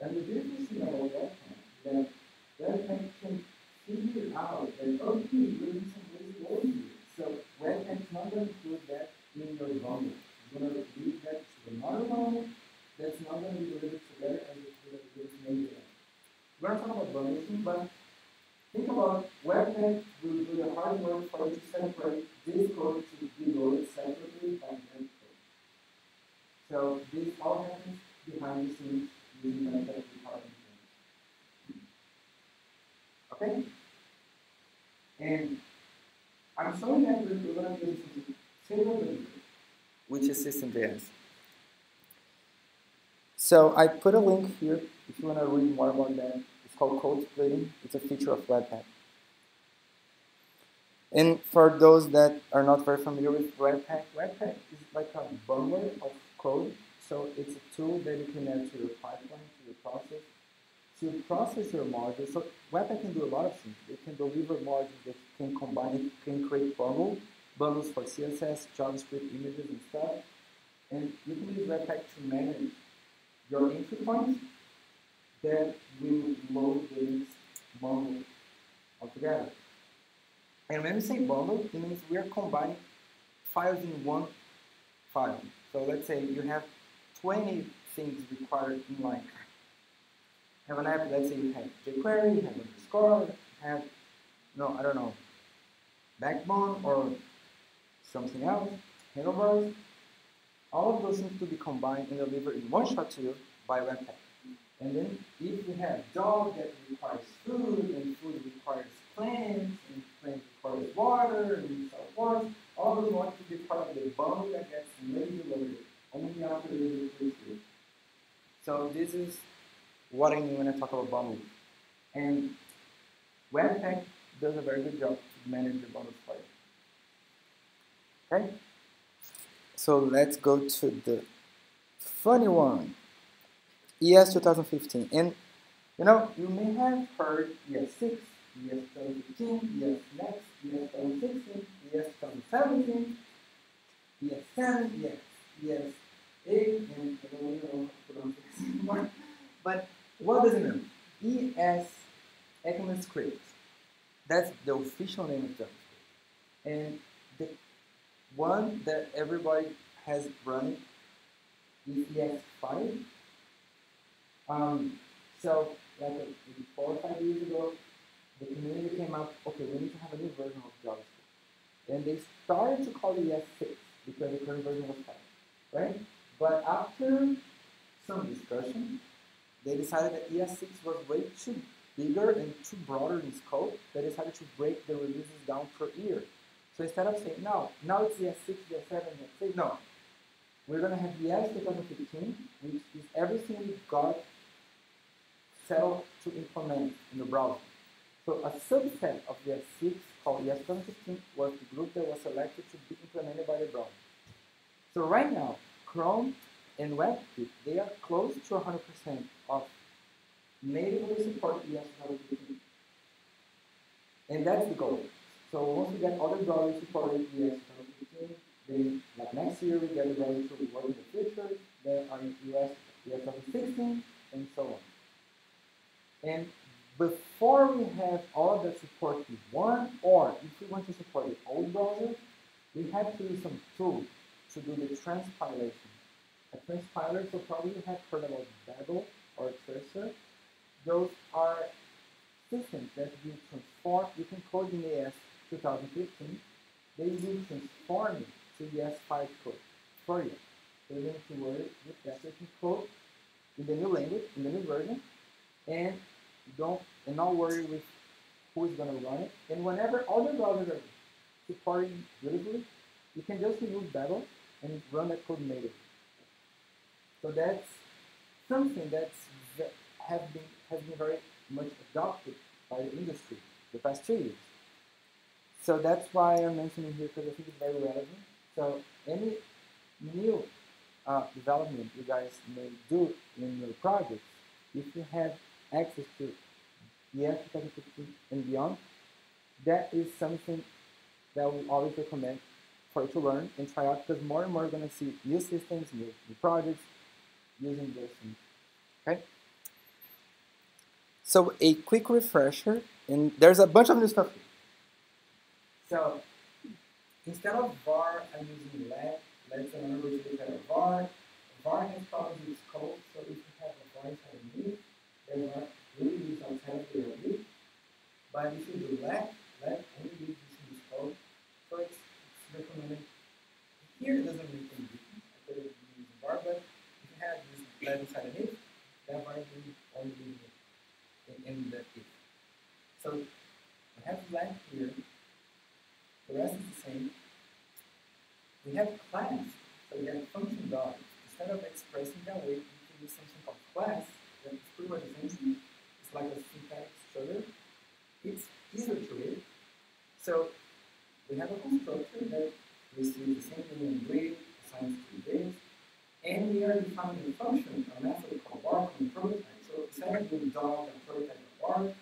And the difference about Webpack is that Webpack can figure out that, okay, you're lazy loading here. So Webpack's not going to put that in your bundle. It's going to leave that to another bundle that's not going to be delivered together as it's delivered maybe. We're not talking about bundling, but think about Webpack will do the hard work for you to separate this code to be loaded separately by code. So this all happens behind the scenes using Webpack department. Okay? And I'm showing that we're going to use single which is System.js. So I put a link here if you want to read more about that. Called code splitting. It's a feature of Webpack. And for those that are not very familiar with Webpack, Webpack is like a bundle of code. So it's a tool that you can add to your pipeline, to your process, to process your modules. So Webpack can do a lot of things. It can deliver modules that can combine, it can create bundles, bundles for CSS, JavaScript images and stuff. And you can use Webpack to manage your entry points that will load this bundle altogether. And when we say bundle, it means we are combining files in one file. So let's say you have 20 things required in line. Have an app, let's say you have jQuery, you have underscore, have, no, I don't know, backbone or something else, handlebars. All of those need to be combined and delivered in one shot to you by Webpack. And then if you have dog that requires food, and food requires plants, and plants requires water, and so forth, all those want to be part of the bone that gets loaded only after the is So this is what I mean when I talk about bundles. And Webpack does a very good job to manage the bundles for. Okay? So let's go to the funny one. ES 2015. And you know, you may have heard ES 6, ES 2015, ES Next, ES 2016, ES 2017, ES 7, ES, ES 8, and I don't know how to anymore. But what does it mean? ES ECMAScript. That's the official name of JavaScript. And the one that everybody has running is ES5 um, so, like four or five years ago, the community came up, okay, we need to have a new version of JavaScript. And they started to call it ES6 because the current version was fast, right? But after some discussion, they decided that ES6 was way too bigger and too broader in scope. They decided to break the releases down per year. So instead of saying, no, now it's ES6, ES7, ES6, no. We're going to have ES 2015, which is everything we got cell to implement in the browser. So a subset of the ES6 called ES2015 was the group that was selected to be implemented by the browser. So right now, Chrome and WebKit, they are close to 100% of natively support ES2015. And that's the goal. So once we get other browsers supporting ES2015, then like next year we get the browser to work with the features that are in ES, ES2016, and so on. And before we have all the support with one, or if we want to support the old browser, we have to use some tool to do the transpilation. A transpiler, so probably you have heard about Babel or Traceur. Those are systems that will transform, you can code in ES 2015, they will transform it to the ES5 code for you. So you don't have to worry with that. Code in the new language, in the new version, and don't and not worry with who is going to run it. And whenever other browsers are supporting beautifully, you can just remove Babel and run that code natively. So that's something that's that have been has been very much adopted by the industry the past two years. So that's why I'm mentioning here because I think it's very relevant. So any new uh, development you guys may do in your projects, if you have access to ES 2015 and beyond, that is something that we always recommend for you to learn and try out because more and more you're going to see new systems, new, new projects using things. Okay? So a quick refresher, and there's a bunch of new stuff. So instead of var, I'm using let. Let's remember to look at a var. var has problems with scope, so if you have a var inside of me, then what? Only use alternative but if you do black, black only use using this code. So it's, it's recommended. Here it doesn't make any difference. I could have used bar, but if you have this black inside of it, that might be only leave it in, in the if. So we have black here, the rest is the same. We have class, so we have function dollars. Instead of expressing that way, We can use something called class that's pretty much the same thing. It's like a syntax structure. It's easier to read. So we have a constructor that receives the same thing in read, assigns to this, and we are defining a function, a method called bar from prototype. So of doing dog and prototype of bar,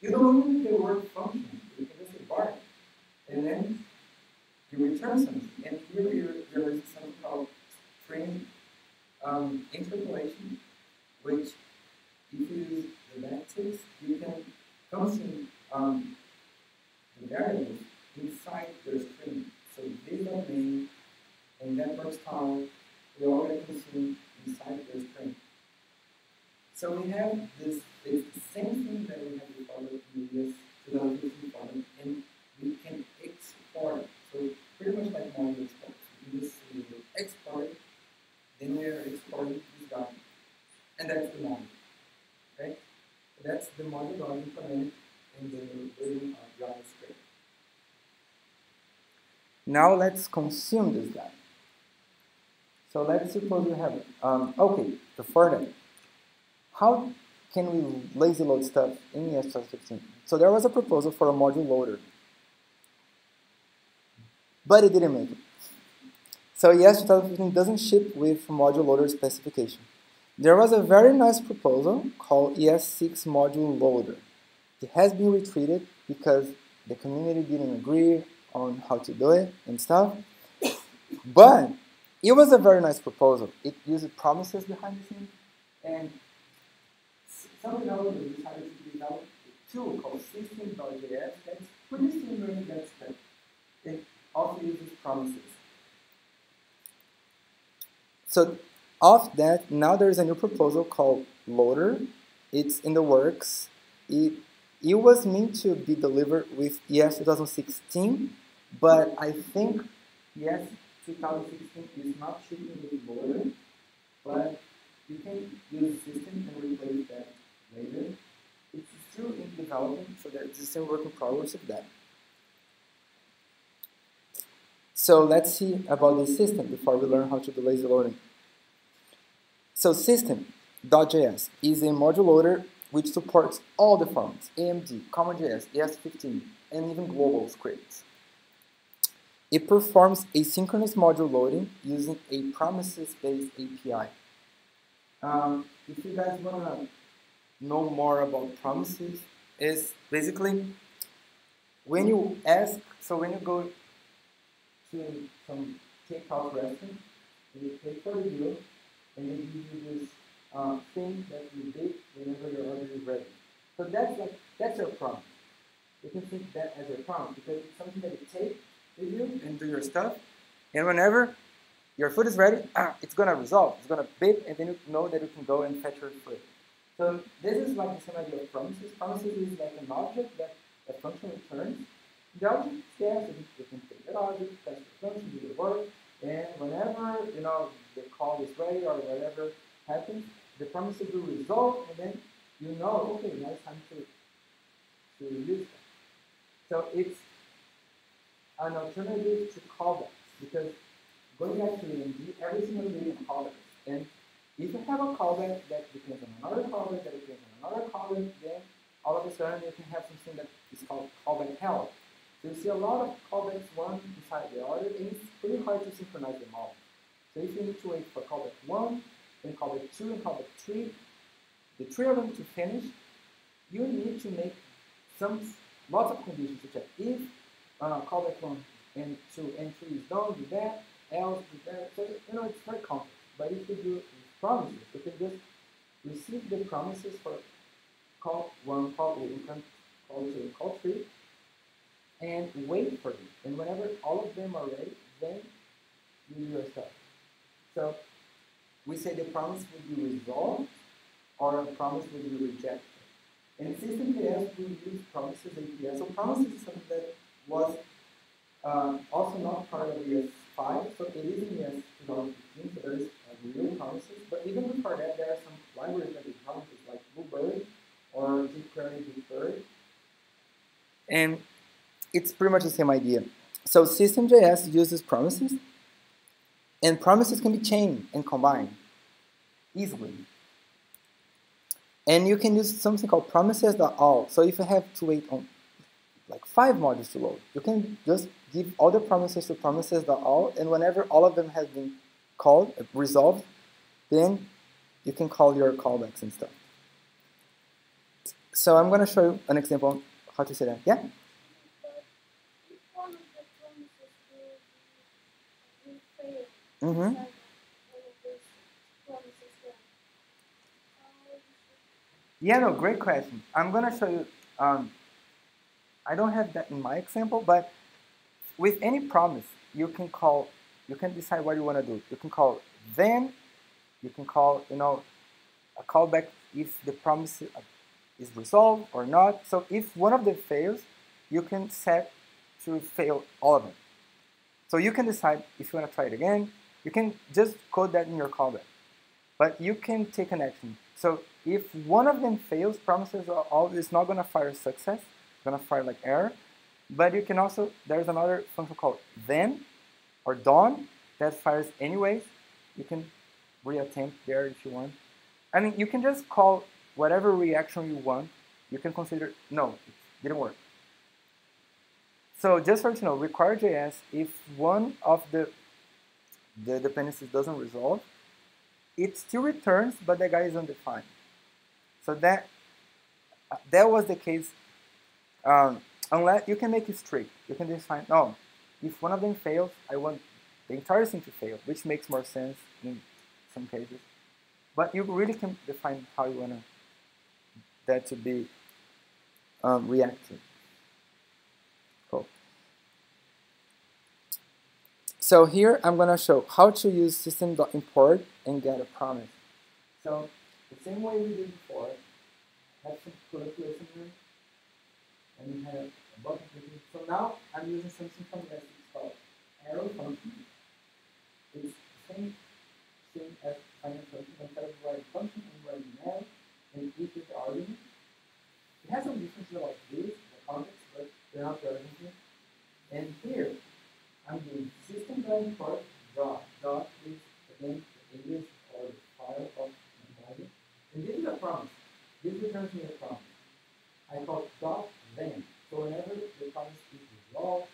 you don't need the word function. You can just say bar. And then you return something. And here you're, there is something called string um, interpolation, which if you use the backticks, you can function um, the variables inside the string. So this domain and that first time we already consume inside the string. So we have this, same thing that we have before in the ES 2015 format, and we can export. So pretty much like module export. This we will export then we are exporting this document. And that's the module. Right? That's the module that implemented in the version of. Now let's consume this guy. So let's suppose we have, um, okay, before that, how can we lazy load stuff in ES 2015? So there was a proposal for a module loader, but it didn't make it. So ES 2015 doesn't ship with module loader specification. There was a very nice proposal called ES6 module loader. It has been retreated because the community didn't agree on how to do it and stuff. But it was a very nice proposal. It used promises behind the scenes, and some developers decided to develop a tool called System.js that's pretty similar in that step. It also uses promises. So of that, now there's a new proposal called Loader. It's in the works. It it was meant to be delivered with ES 2016, but I think ES 2016 is not shipping with Loader, but you can use system and replace that later. It's still in development, so there's still work in progress of that. So let's see about the system before we learn how to do lazy loading. So system.js is a module loader which supports all the formats, AMD, CommonJS, ES15, and even global scripts. It performs asynchronous module loading using a promises-based API. Um, if you guys want to know more about promises, is basically when you ask, so when you go to some takeout restaurant, you pay for the bill, and then you do this uh, thing that you did whenever your order is ready. So that's like that's your promise. You can think that as your promise because it's something that you take with you and do your stuff, and whenever your food is ready, ah, it's gonna resolve. It's gonna beep, and then you know that you can go and fetch your food. So this is like same idea of promises. Promises is like an object that a function returns. The object is there, so you can take that object, fetch the function, do the work, and whenever you know the call is ready or whatever happens, the promises will resolve, and then you know, okay, now it's time to to use them. So it's an alternative to callbacks because going back to AMD, every single day a callback. And if you have a callback that depends on another callback that depends on another callback, then all of a sudden you can have something that is called callback hell. So you see a lot of callbacks one inside the other, and it's pretty hard to synchronize them all. So if you need to wait for callback one, then callback two, and callback three, the three of them to finish, you need to make some lots of conditions to check. If uh, callback one and two and three is done, do that, else do that. So you know it's very complex. But if you do promises, you can just receive the promises for call one, call two, call two, call three, and wait for them. And whenever all of them are ready, then you do your stuff. So we say the promise will be resolved or a promise will be rejected. And System.js we use promises API. So promises is something that was uh, also not part of ES 5, so it is in ES 2015, so there is uh, real promises. But even before that, there are some libraries that do promises, like Bluebird or jQuery BigBird. And it's pretty much the same idea. So System.js uses promises, and promises can be chained and combined easily. And you can use something called promises.all. So if you have to wait on like five modules to load, you can just give all the promises to promises.all, and whenever all of them have been called, resolved, then you can call your callbacks and stuff. So I'm going to show you an example how to say that. Yeah? Mm-hmm. Yeah, no, great question. I'm going to show you, um, I don't have that in my example, but with any promise, you can call, you can decide what you want to do. You can call then, you can call, you know, a callback if the promise is resolved or not. So if one of them fails, you can set to fail all of them. So you can decide if you want to try it again. You can just code that in your callback. But you can take an action. So if one of them fails, promises are all, it's not going to fire success. It's going to fire like error. But you can also, there's another function called then or done that fires anyways. You can reattempt there if you want. I mean, you can just call whatever reaction you want. You can consider, no, it didn't work. So just for you to know, require.js, if one of the, the dependencies doesn't resolve, it still returns, but the guy is undefined. So that that was the case. Um, unless you can make it strict, you can define no. If one of them fails, I want the entire thing to fail, which makes more sense in some cases. But you really can define how you want that to be um, reactive. So here I'm going to show how to use system.import and get a promise. So the same way we did before, have some in here, and we have a button So now I'm using something from that called arrow function. It's the same thing as final function. Instead of writing function, I'm writing arrow, and each is the argument. It has some differences like this, the context, but they're not relevant here. And here, I'm doing system import dot dot is again the alias or the file of my. And this is a promise. This returns me a promise. I call dot then. So whenever the promise is resolved,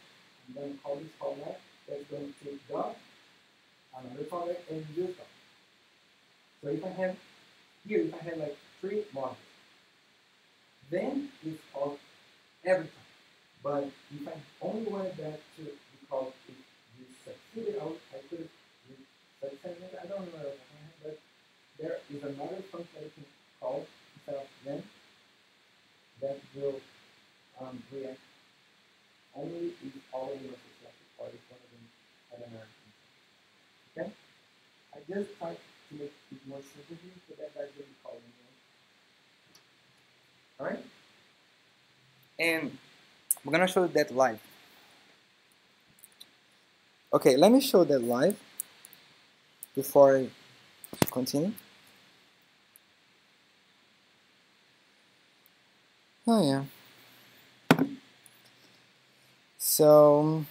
I'm going to call this callback. That's going to take dot, another callback, and use dot. So if I have here, if I have like three modules, then it's called every time. But if I only wanted that to because if succeeded out, I could succeeded. I don't know but there is another function that you can call instead of then that will um, react only if all of them are successful or if one of them had an error. Okay? I just tried to make it more simple here so that that's what we call them. Alright? And we're gonna show that live. Okay, let me show that live before I continue. Oh yeah. So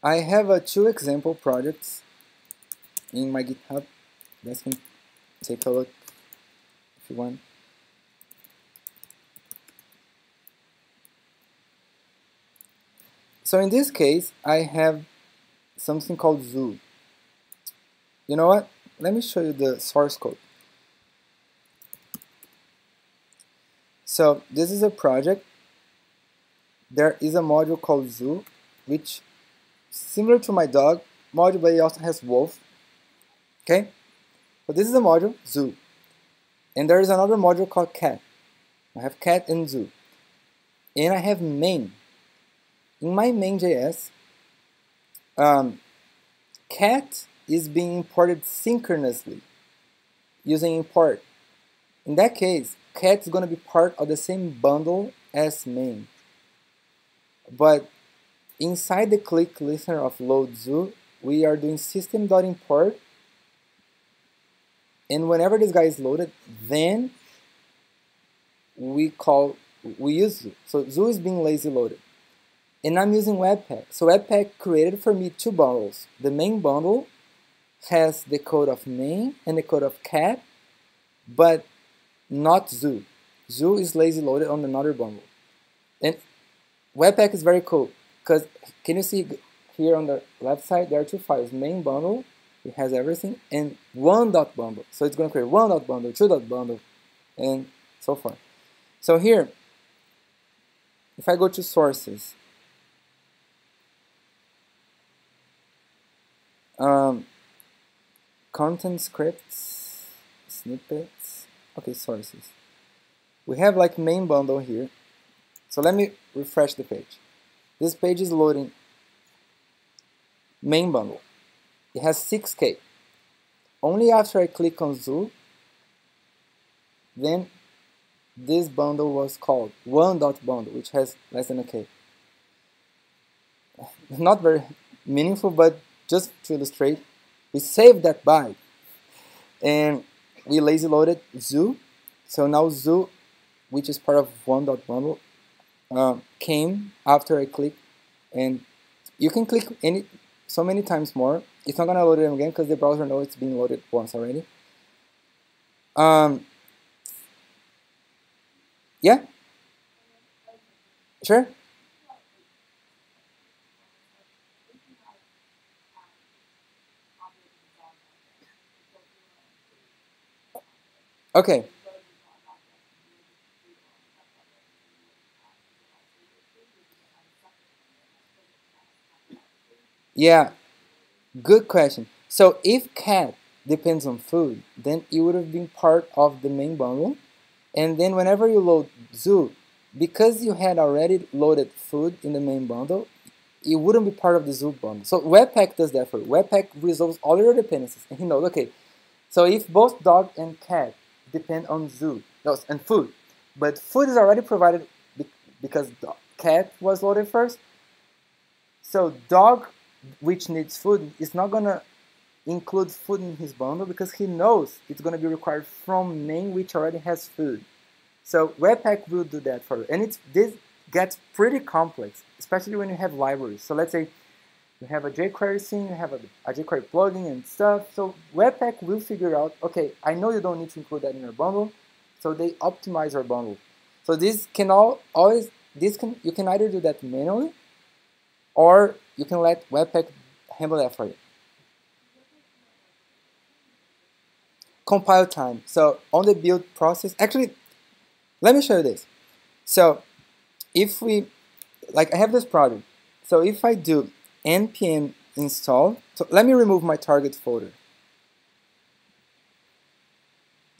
I have two example projects in my GitHub. Guys can take a look if you want. So in this case, I have something called zoo. You know what? Let me show you the source code. So this is a project. There is a module called zoo, which similar to my dog module, but it also has wolf. Okay? But this is a module, zoo. And there is another module called cat. I have cat and zoo. And I have main. In my main.js, um, cat is being imported synchronously using import. In that case, cat is going to be part of the same bundle as main. But inside the click listener of load zoo, we are doing system.import and whenever this guy is loaded, then we call, we use zoo. So zoo is being lazy loaded. And I'm using Webpack. So Webpack created for me two bundles. The main bundle has the code of main and the code of cat, but not zoo. Zoo is lazy loaded on another bundle. And Webpack is very cool because can you see here on the left side there are two files, main bundle it has everything and one dot bundle. So it's going to create one dot bundle, two dot bundle, and so forth. So here, if I go to sources, um, content scripts, snippets, okay, sources. We have like main bundle here. So let me refresh the page. This page is loading main bundle. It has 6K. Only after I click on Zoo, then this bundle was called one dot bundle, which has less than a K. Not very meaningful, but just to illustrate, we saved that byte and we lazy loaded zoo. So now zoo, which is part of one dot bundle, uh, came after I click, and you can click any so many times more it's not gonna load it again because the browser knows it's been loaded once already. Um, yeah? Sure? Okay. Yeah, Good question. So if cat depends on food, then it would have been part of the main bundle. And then whenever you load zoo, because you had already loaded food in the main bundle, it wouldn't be part of the zoo bundle. So Webpack does that for you. Webpack resolves all your dependencies. And he knows, okay, so if both dog and cat depend on zoo and food, but food is already provided because cat was loaded first, so dog which needs food is not gonna include food in his bundle because he knows it's gonna be required from main which already has food. So Webpack will do that for you. And it's this gets pretty complex, especially when you have libraries. So let's say you have a jQuery scene, you have a, a jQuery plugin and stuff. So Webpack will figure out, okay, I know you don't need to include that in your bundle, so they optimize your bundle. So this can all always this can you can either do that manually or you can let Webpack handle that for you. Compile time. So on the build process, actually, let me show you this. So if we, like I have this project. So if I do npm install, so let me remove my target folder.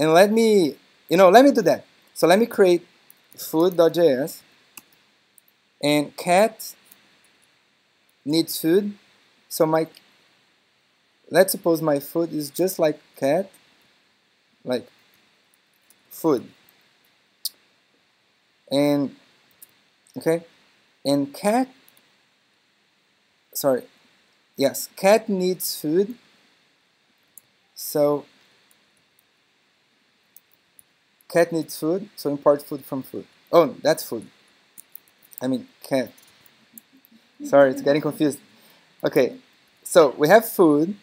And let me, you know, let me do that. So let me create food.js and cat needs food. So my, let's suppose my food is just like cat, like food. And, okay, and cat, sorry, yes, cat needs food. So cat needs food, so import food from food. Oh, that's food. I mean cat. Sorry, it's getting confused. Okay, so we have food,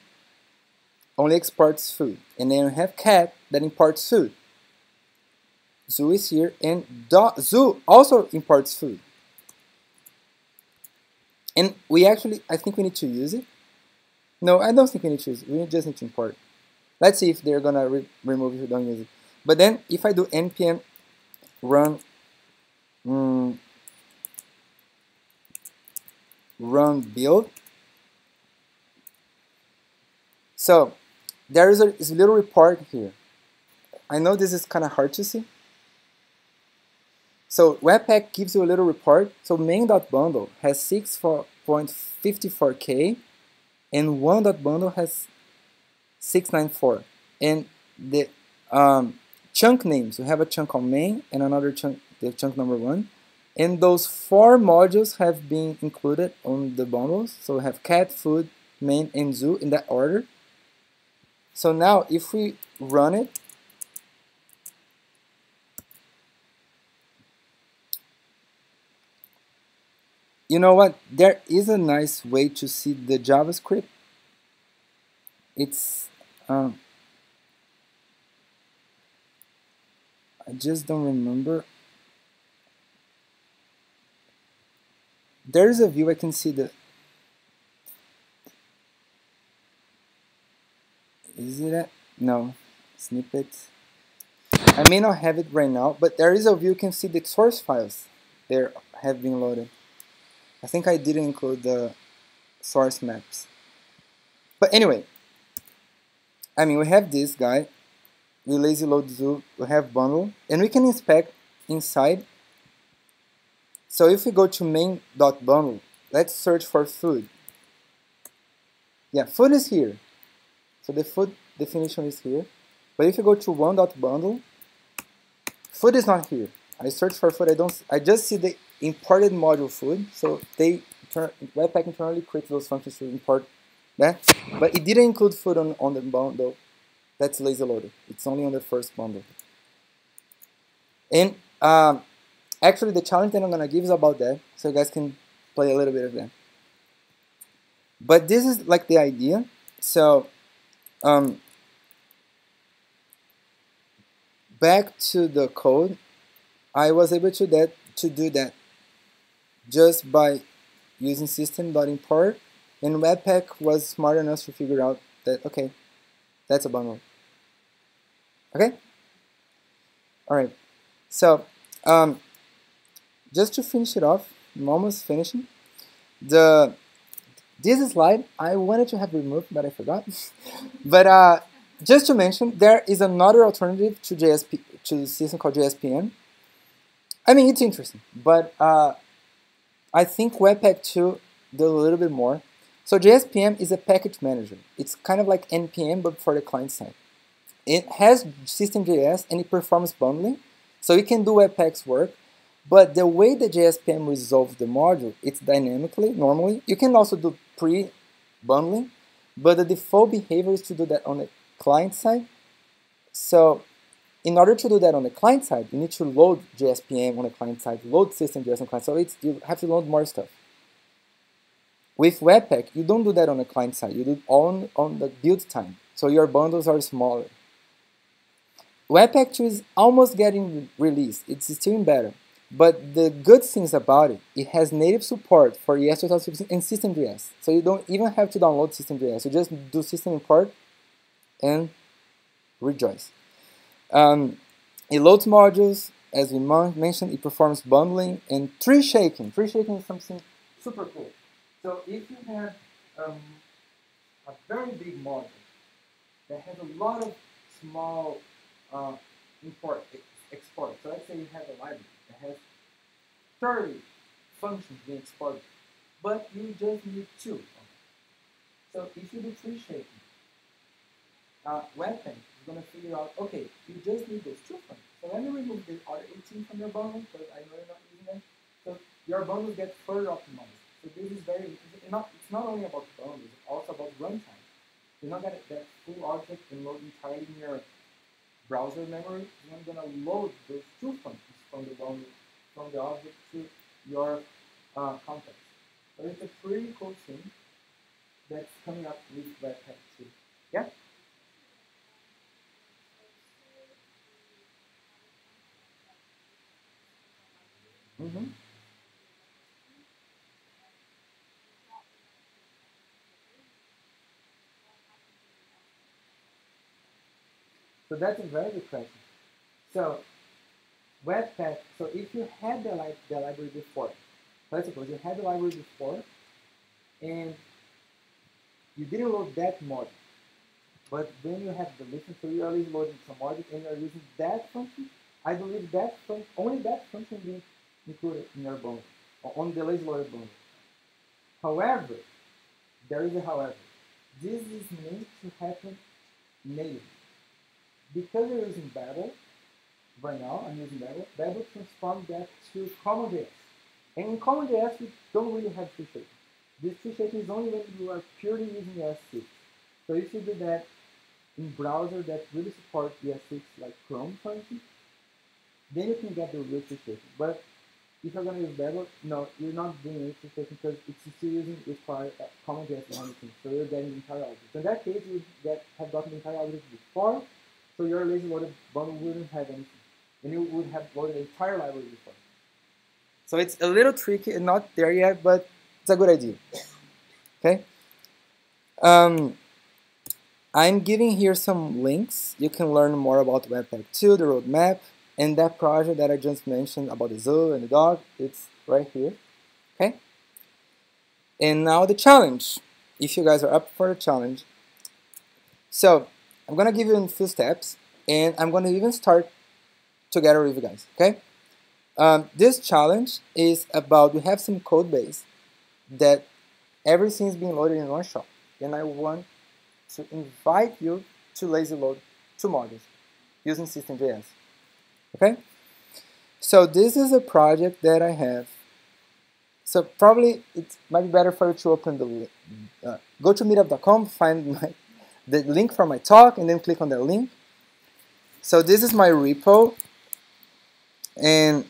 only exports food. And then we have cat that imports food. Zoo is here, and zoo also imports food. And we actually, I think we need to use it. No, I don't think we need to use it. We just need to import. Let's see if they're gonna re remove if we don't use it. But then if I do npm run mm, run build. So there is a, a little report here. I know this is kind of hard to see. So Webpack gives you a little report. So main.bundle has 6.54k and one.bundle has 694. And the um, chunk names. We have a chunk on main and another chunk, the chunk number one. And those four modules have been included on the bundles. So we have cat, food, main, and zoo in that order. So now if we run it, you know what? There is a nice way to see the JavaScript. It's um, I just don't remember. There is a view I can see the. Is it a, no snippet I may not have it right now, but there is a view you can see the source files there have been loaded. I think I didn't include the source maps. But anyway, I mean we have this guy we lazy load zoo, we have bundle, and we can inspect inside. So if we go to main.bundle, let's search for food. Yeah, food is here. So the food definition is here. But if you go to one.bundle, food is not here. I search for food, I don't I just see the imported module food. So they Webpack internally creates those functions to import that. But it didn't include food on, on the bundle that's lazy loaded. It's only on the first bundle. And um, actually, the challenge that I'm to give is about that, so you guys can play a little bit of that. But this is like the idea. So, um, back to the code, I was able to that to do that just by using system.import, and Webpack was smart enough to figure out that okay, that's a bundle. Okay? Alright. So, um, just to finish it off, I'm almost finishing. The this slide I wanted to have removed, but I forgot. but uh, just to mention, there is another alternative to JSP to the system called JSPM. I mean, it's interesting, but uh, I think Webpack 2 does a little bit more. So JSPM is a package manager. It's kind of like NPM, but for the client side. It has System.js and it performs bundling, so it can do Webpack's work. But the way the JSPM resolves the module, it's dynamically, normally. You can also do pre-bundling, but the default behavior is to do that on the client side. So in order to do that on the client side, you need to load JSPM on the client side, load System.js on client. So it's, you have to load more stuff. With Webpack, you don't do that on the client side. You do it on, on the build time. So your bundles are smaller. Webpack 2 is almost getting released. It's still in beta. But the good things about it, it has native support for ES 2016 and System.js. So you don't even have to download System.js. You just do system import and rejoice. Um, it loads modules, as we mentioned, it performs bundling and tree shaking. Tree shaking is something super cool. So if you have um, a very big module that has a lot of small uh, import, export. So let's say you have a library 30 functions being exported, but you just need two. So if you do tree shaking, uh, Webpack is going to figure out, okay, you just need those two functions. So let me remove the other 18 from your bundle, because I know you're not using them. So your bundles get further optimized. So this is very, it's not, it's not only about the bundles, it's also about runtime. You're not going to get full object and load entirely in your browser memory. I'm going to load those two functions from the bundle, from the object to your uh, context. So it's a pretty cool thing that's coming up with Webpack 2. Yeah? Mm-hmm. So that's a very good question. So Webpack, so if you had the, li the library before, let's suppose you had the library before and you didn't load that module, but then you have the listen, so you are loading some module and you are using that function, I believe that function, only that function being included in your bundle, on the lazy loaded bundle. However, there is a however. This is meant to happen natively. because we're using Babel right now, I'm using Babel, Babel transformed that to CommonJS. And in CommonJS, we don't really have tree shaking. This tree shaking is only when you are purely using ES6. So if you do that in browser that really supports ES6, like Chrome, for instance, then you can get the real tree shaking. But if you're going to use Babel, no, you're not doing any tree shaping because it's still using require uh, CommonJS one thing. So you're getting the entire object. So in that case, you get have gotten the entire object before, so your lazy loaded bundle wouldn't have anything. And you would have loaded the entire library before. So it's a little tricky and not there yet, but it's a good idea. Okay? Um, I'm giving here some links. You can learn more about Webpack 2, the roadmap, and that project that I just mentioned about the zoo and the dog. It's right here. Okay? And now the challenge. If you guys are up for the challenge. So, I'm going to give you a few steps, and I'm going to even start together with you guys. Okay? Um, this challenge is about we have some code base that everything is being loaded in one shot. And I want to invite you to lazy load two modules using System.js. Okay? So this is a project that I have. So probably it might be better for you to open the uh, go to meetup.com, find my the link for my talk, and then click on the link. So this is my repo, and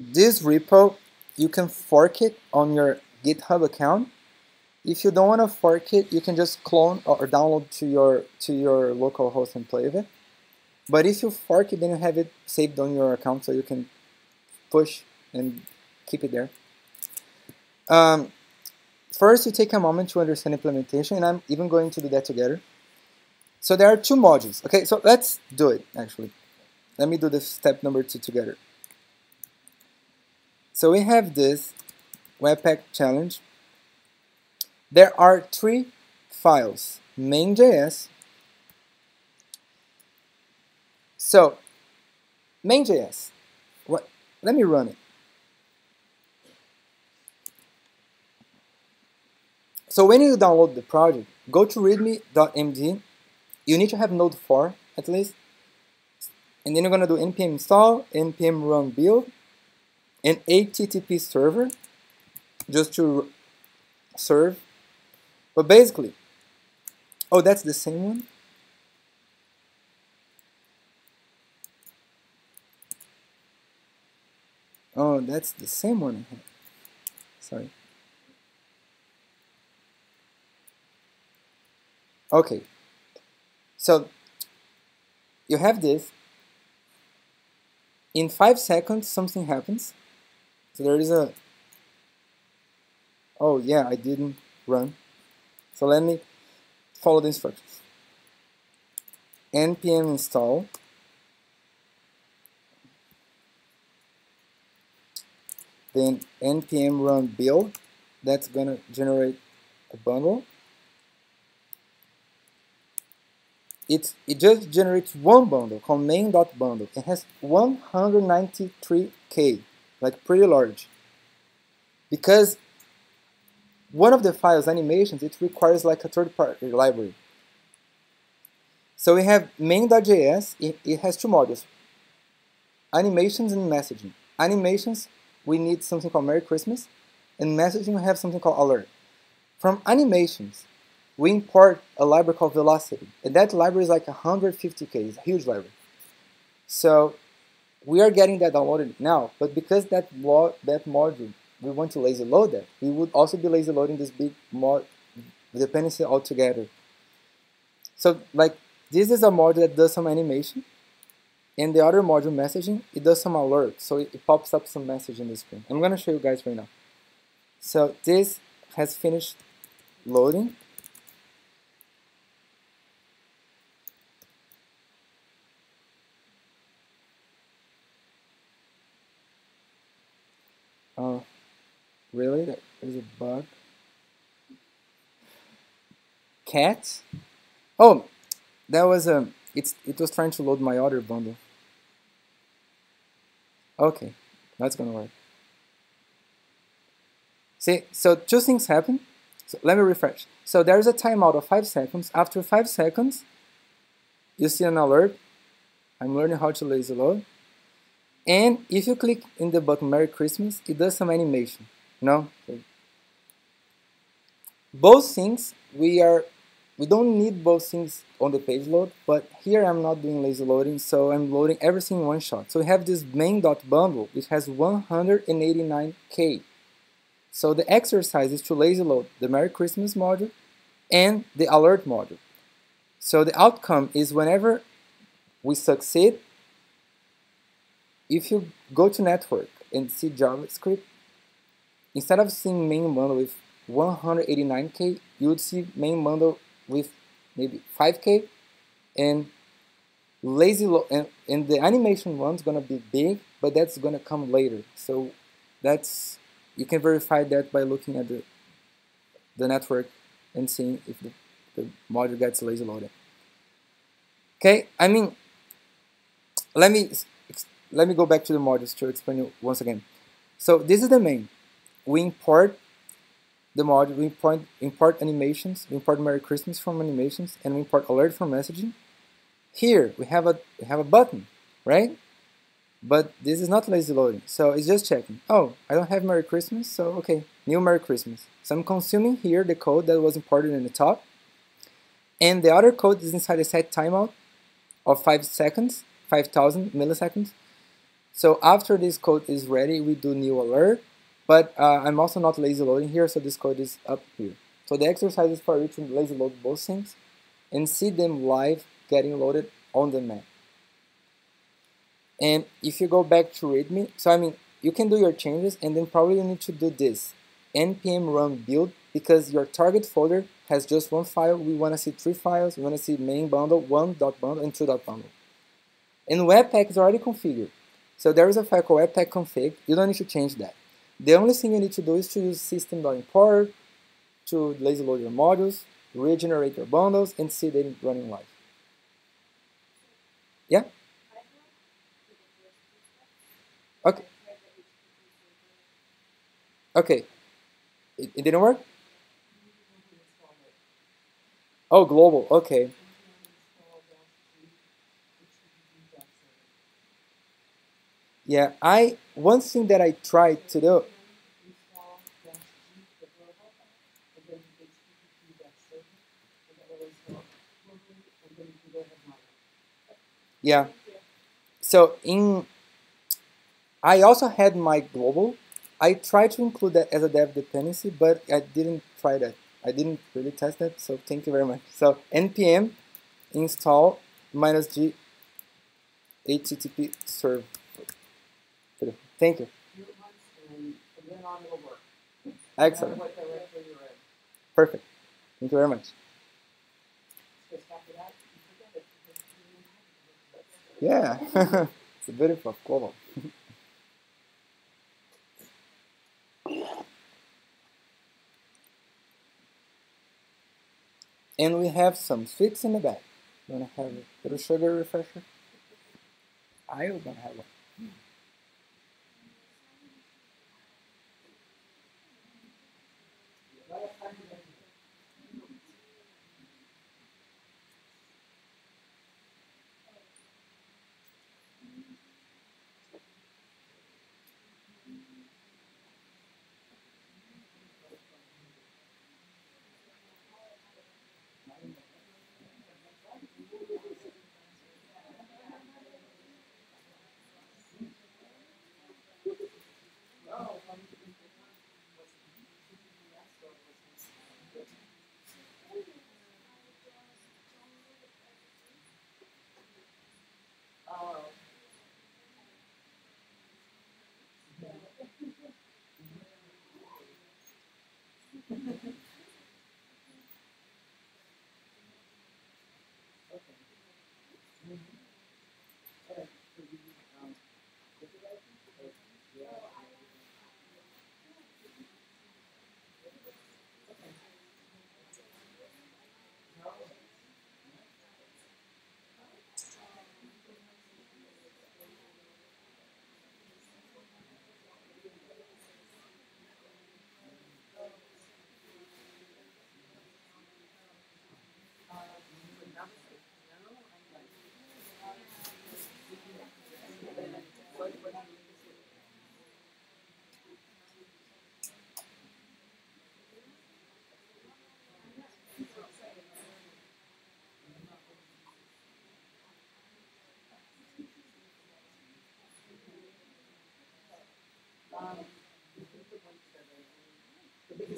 this repo you can fork it on your GitHub account. If you don't want to fork it, you can just clone or download to your to your local host and play with it. But if you fork it, then you have it saved on your account so you can push and keep it there. Um, first, you take a moment to understand implementation, and I'm even going to do that together. So there are two modules. Okay, so let's do it, actually. Let me do the step number two together. So we have this Webpack challenge. There are three files, main.js. So, main.js, what, let me run it. So when you download the project, go to readme.md. You need to have Node 4 at least. And then you're going to do npm install, npm run build, an HTTP server just to serve. But basically, oh, that's the same one? Oh, that's the same one I. Sorry. Okay. So, you have this. In five seconds, something happens. So there is a, oh yeah, I didn't run. So let me follow the instructions. npm install then npm run build that's gonna generate a bundle it, it just generates one bundle called main.bundle it has 193k like pretty large. Because one of the files, animations, it requires like a third-party library. So we have main.js, it, it has two modules, animations and messaging. Animations, we need something called Merry Christmas, and messaging, we have something called alert. From animations, we import a library called Velocity, and that library is like 150k, it's a huge library. So we are getting that downloaded now, but because that that module we want to lazy load that, we would also be lazy loading this big mod dependency altogether. So like this is a module that does some animation, and the other module messaging it does some alert, so it, it pops up some message in the screen. I'm gonna show you guys right now. So this has finished loading. Oh, really? There's a bug. Cat? Oh, that was a. Um, it's it was trying to load my other bundle. Okay, that's gonna work. See, so two things happen. So let me refresh. So there's a timeout of five seconds. After five seconds, you see an alert. I'm learning how to lazy load. And if you click in the button Merry Christmas, it does some animation. Know? Both things we are we don't need both things on the page load, but here I'm not doing lazy loading, so I'm loading everything in one shot. So we have this main.bundle, which has 189k. So the exercise is to lazy load the Merry Christmas module and the alert module. So the outcome is whenever we succeed, if you go to network and see JavaScript, instead of seeing main bundle with 189k, you would see main bundle with maybe 5k and lazy and, and the animation one's gonna be big but that's gonna come later. So that's you can verify that by looking at the the network and seeing if the, the module gets lazy loaded. Okay I mean let me let me go back to the modules to explain you once again. So this is the main. We import the module, we import, import animations, we import Merry Christmas from animations, and we import alert from messaging. Here we have a we have a button, right? But this is not lazy loading, so it's just checking. Oh, I don't have Merry Christmas, so okay, new Merry Christmas. So I'm consuming here the code that was imported in the top, and the other code is inside a set timeout of 5 seconds, 5000 milliseconds. So after this code is ready, we do new alert, but uh, I'm also not lazy loading here, so this code is up here. So the exercise is for you to lazy load both things and see them live getting loaded on the map. And if you go back to README, so I mean, you can do your changes and then probably you need to do this npm run build because your target folder has just one file. We want to see three files. We want to see main bundle, one dot bundle, and two dot bundle. And Webpack is already configured. So there is a file called webpack config. You don't need to change that. The only thing you need to do is to use system.import to lazy load your modules, regenerate your bundles, and see them running live. Yeah? Okay. Okay. It, it didn't work? Oh, global. Okay. Yeah, I one thing that I tried to do Yeah. So in I also had my global. I tried to include that as a dev dependency, but I didn't try that. I didn't really test that, so thank you very much. So npm install minus g http serve. Thank you. Excellent. Perfect. Thank you very much. Yeah, it's a beautiful global. and we have some sweets in the back. You wanna have a little sugar refresher? I gonna have one.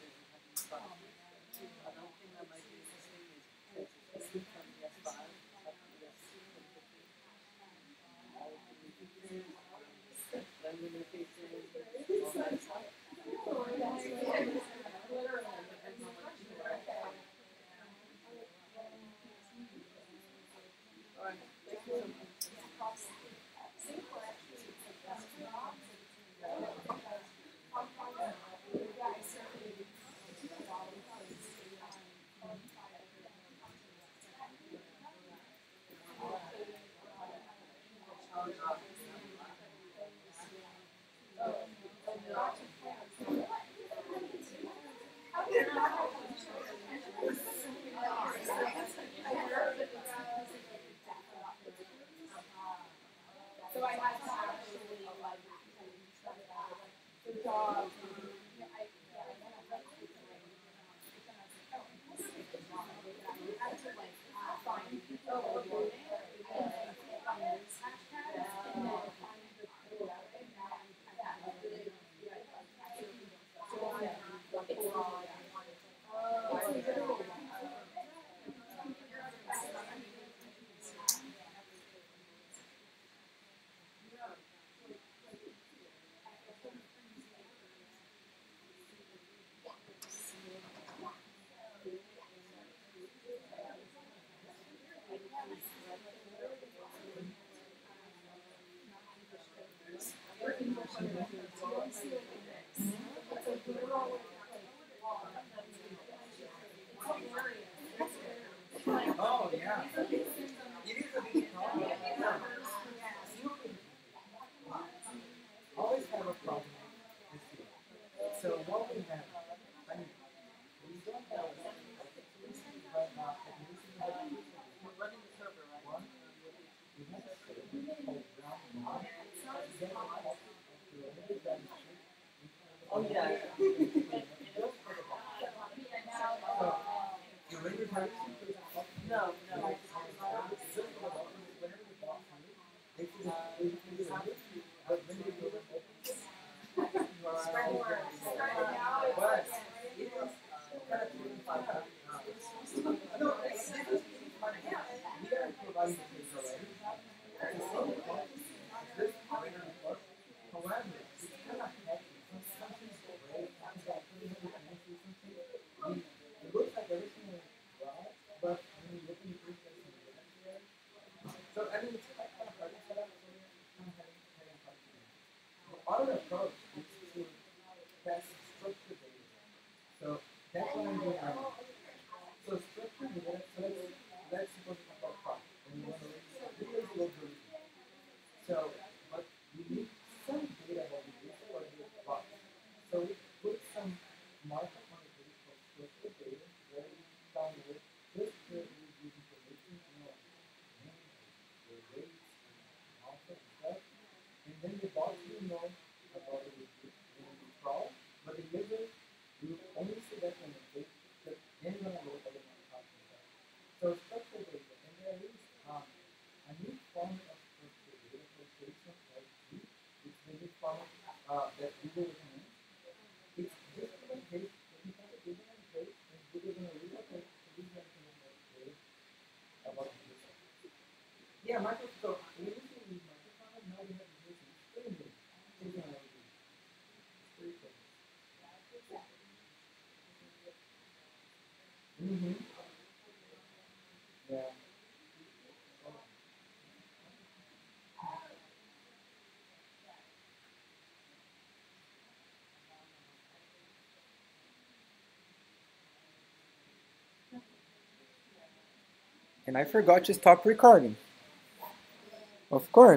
houses. абсолютно. Yeah, Mm-hmm. Yeah. And I forgot to stop recording. Of course.